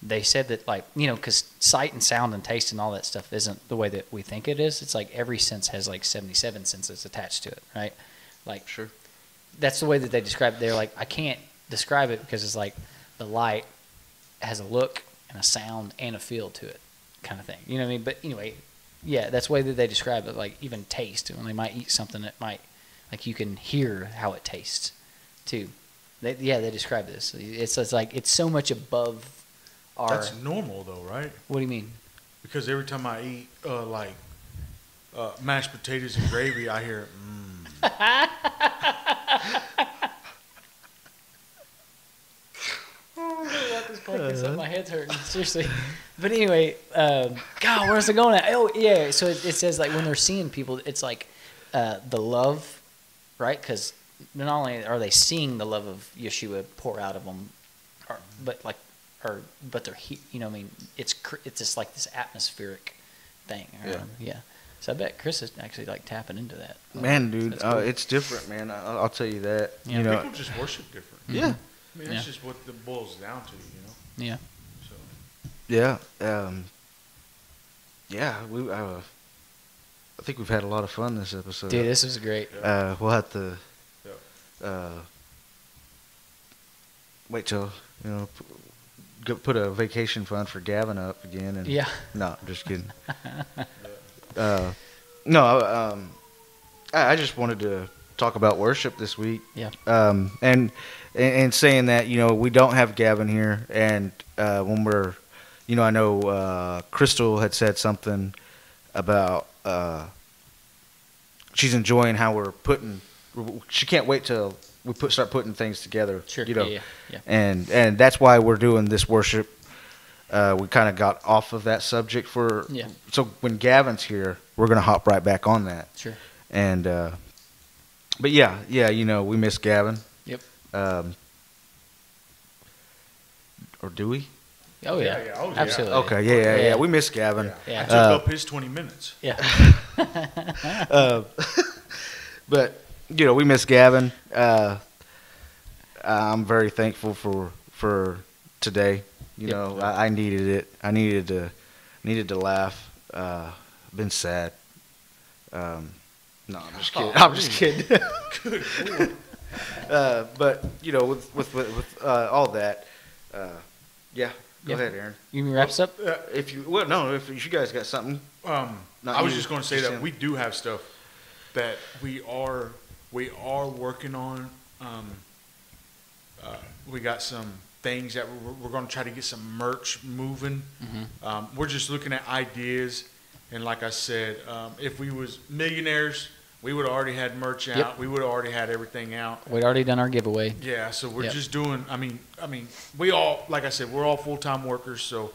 They said that like you know because sight and sound and taste and all that stuff isn't the way that we think it is. It's like every sense has like 77 senses attached to it, right? Like Sure. That's the way that they describe it. They're like I can't describe it because it's like the light has a look and a sound and a feel to it, kind of thing. You know what I mean? But anyway, yeah, that's the way that they describe it. Like even taste, when they might eat something that might, like you can hear how it tastes, too. They, yeah, they describe this. It's, it's like it's so much above our. that's normal though, right? what do you mean? Because every time I eat uh, like uh, mashed potatoes and gravy, I hear, mm. My head's hurting. Seriously. But anyway, um, God, where's it going at? Oh, yeah. So it, it says like when they're seeing people, it's like uh, the love, right? Because not only are they seeing the love of Yeshua pour out of them, or, but like, or but they're he, you know, what I mean, it's cr- it's just like this atmospheric thing. Yeah. um, yeah. So I bet Chris is actually like tapping into that. Man, dude, That's uh, it's different, man. I, I'll tell you that. Yeah. You know, People just worship different. yeah, I mean, that's Yeah. just what it boils down to, you know. Yeah. So yeah, um, yeah. We, uh, I think we've had a lot of fun this episode. Dude, this was great. Uh, we'll have to Yeah. uh, wait till you know p- put a vacation fund for Gavin up again. And Yeah. no, I'm just kidding. uh, no, um, I, I just wanted to talk about worship this week. Yeah. Um, and, and and saying that you know we don't have Gavin here, and uh, when we're, you know, I know uh, Crystal had said something about uh, she's enjoying how we're putting. She can't wait till we put start putting things together. Sure. You know, yeah, yeah, and and that's why we're doing this worship. Uh, we kind of got off of that subject for. Yeah. So when Gavin's here, we're gonna hop right back on that. Sure. And uh, but yeah, yeah, you know, we miss Gavin. Yep. Um, or do we? Oh yeah. Yeah, yeah, oh, yeah. Absolutely. Okay, yeah, yeah, yeah. Yeah. We miss Gavin. yeah. Yeah. I took Uh, up his 20 minutes. Yeah. Uh, but you know, we miss Gavin. Uh, I'm very thankful for for today. You Yep. know, I, I needed it. I needed to needed to laugh. Uh, been sad. Um, no, I'm just kidding. I'm just kidding. Good lord. uh, but you know, with with with, with uh, all that, uh, yeah. Go Yeah. ahead, Aaron. You mean wraps up? Uh, If you well, no, if you guys got something, Um, Not I was you, just going to say that him. we do have stuff that we are we are working on. Um, uh, we got some things that we're, we're going to try to get some merch moving. Mm-hmm. Um, we're just looking at ideas, and like I said, um, if we was millionaires, we would have already had merch out. Yep. We would have already had everything out. We'd already done our giveaway. Yeah, so we're Yep. just doing. I mean, I mean, we all, like I said, we're all full time workers, so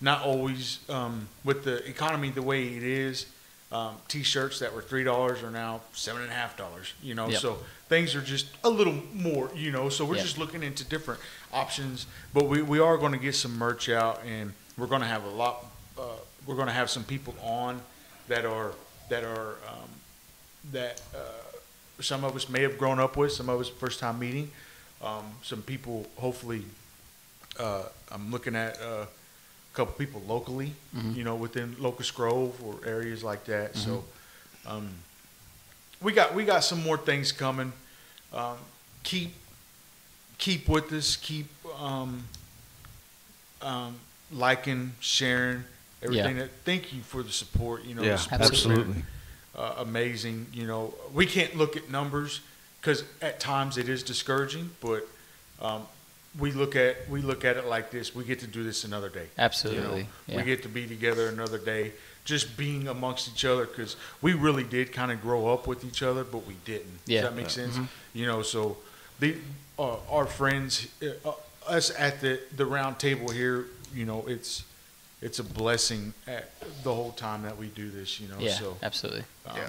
not always um, with the economy the way it is. Um, t-shirts that were three dollars are now seven and a half dollars. You know, Yep. so things are just a little more. You know, so we're just looking into different options. But we, we are going to get some merch out, and we're going to have a lot. Uh, we're going to have some people on that are that are um, that uh, some of us may have grown up with, some of us first time meeting. Um, some people, hopefully, uh, I'm looking at uh, a couple people locally, Mhm. you know, within Locust Grove or areas like that. So, um, we got we got some more things coming. Um, keep keep with us. Keep um, um, liking, sharing everything. That, thank you for the support. You know, the yeah, support's absolutely. Uh, amazing. You know, we can't look at numbers because at times it is discouraging, but um, we look at we look at it like this: we get to do this another day. Absolutely. You know, yeah. we get to be together another day, just being amongst each other because we really did kind of grow up with each other, but we didn't. Yeah. Does that make sense? Mhm. You know, so the uh, our friends, uh, uh, us at the the round table here, you know, it's it's a blessing at the whole time that we do this. You know, yeah. so absolutely. um, Yeah.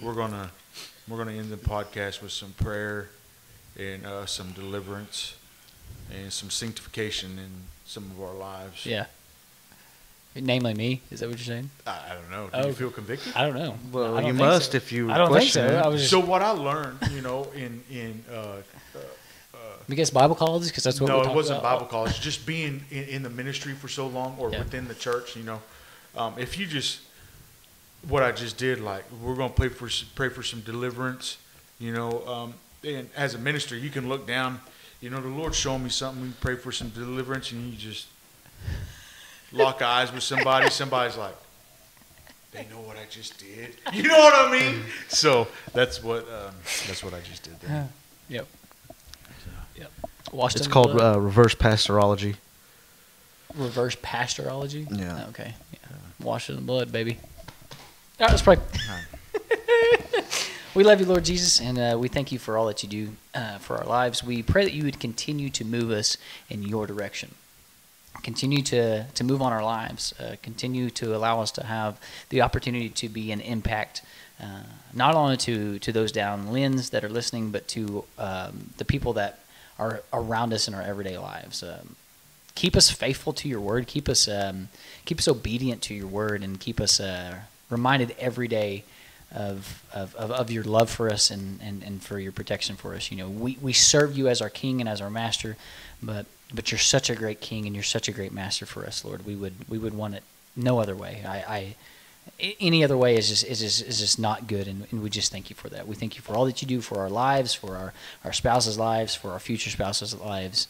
we're gonna we're gonna end the podcast with some prayer and uh, some deliverance and some sanctification in some of our lives. Yeah. Namely me. Is that what you're saying? I, I don't know. Do Oh. you feel convicted? I don't know. Well, don't you must so. if you. I don't think so. it. I was just So what I learned, you know, in in uh, uh, because Bible colleges because that's what no, it wasn't about. Bible college. Just being in, in the ministry for so long, or Yeah. within the church, you know, um, if you just what I just did, like we're gonna pray for pray for some deliverance, you know, um, and as a minister, you can look down, you know, the Lord's showing me something. We pray for some deliverance, and you just lock eyes with somebody. Somebody's like. They know what I just did. You know what I mean? So that's what um, that's what I just did there. Yep. Yep. Washed It's called uh, reverse pastorology. reverse pastorology. Yeah. Okay. Yeah. Washed in the blood, baby. All right, let's pray. we love you, Lord Jesus, and uh, we thank you for all that you do uh, for our lives. We pray that you would continue to move us in your direction. Continue to, to move on our lives. Uh, continue to allow us to have the opportunity to be an impact, uh, not only to, to those down lens that are listening, but to um, the people that are around us in our everyday lives. Um, keep us faithful to your word. Keep us um, keep us obedient to your word, and keep us uh, reminded every day of, of, of, of your love for us and, and, and for your protection for us. You know, we, we serve you as our king and as our master, but but you're such a great king and you're such a great master for us, Lord. We would we would want it no other way. I, I any other way is just is just, is just not good, and, and we just thank you for that. We thank you for all that you do for our lives, for our our spouses' lives, for our future spouses' lives,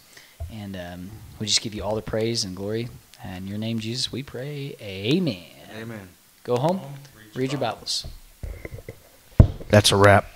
and um, we just give you all the praise and glory. And in your name, Jesus, we pray. Amen. Amen. Go home, Home, read your Bibles. That's a wrap.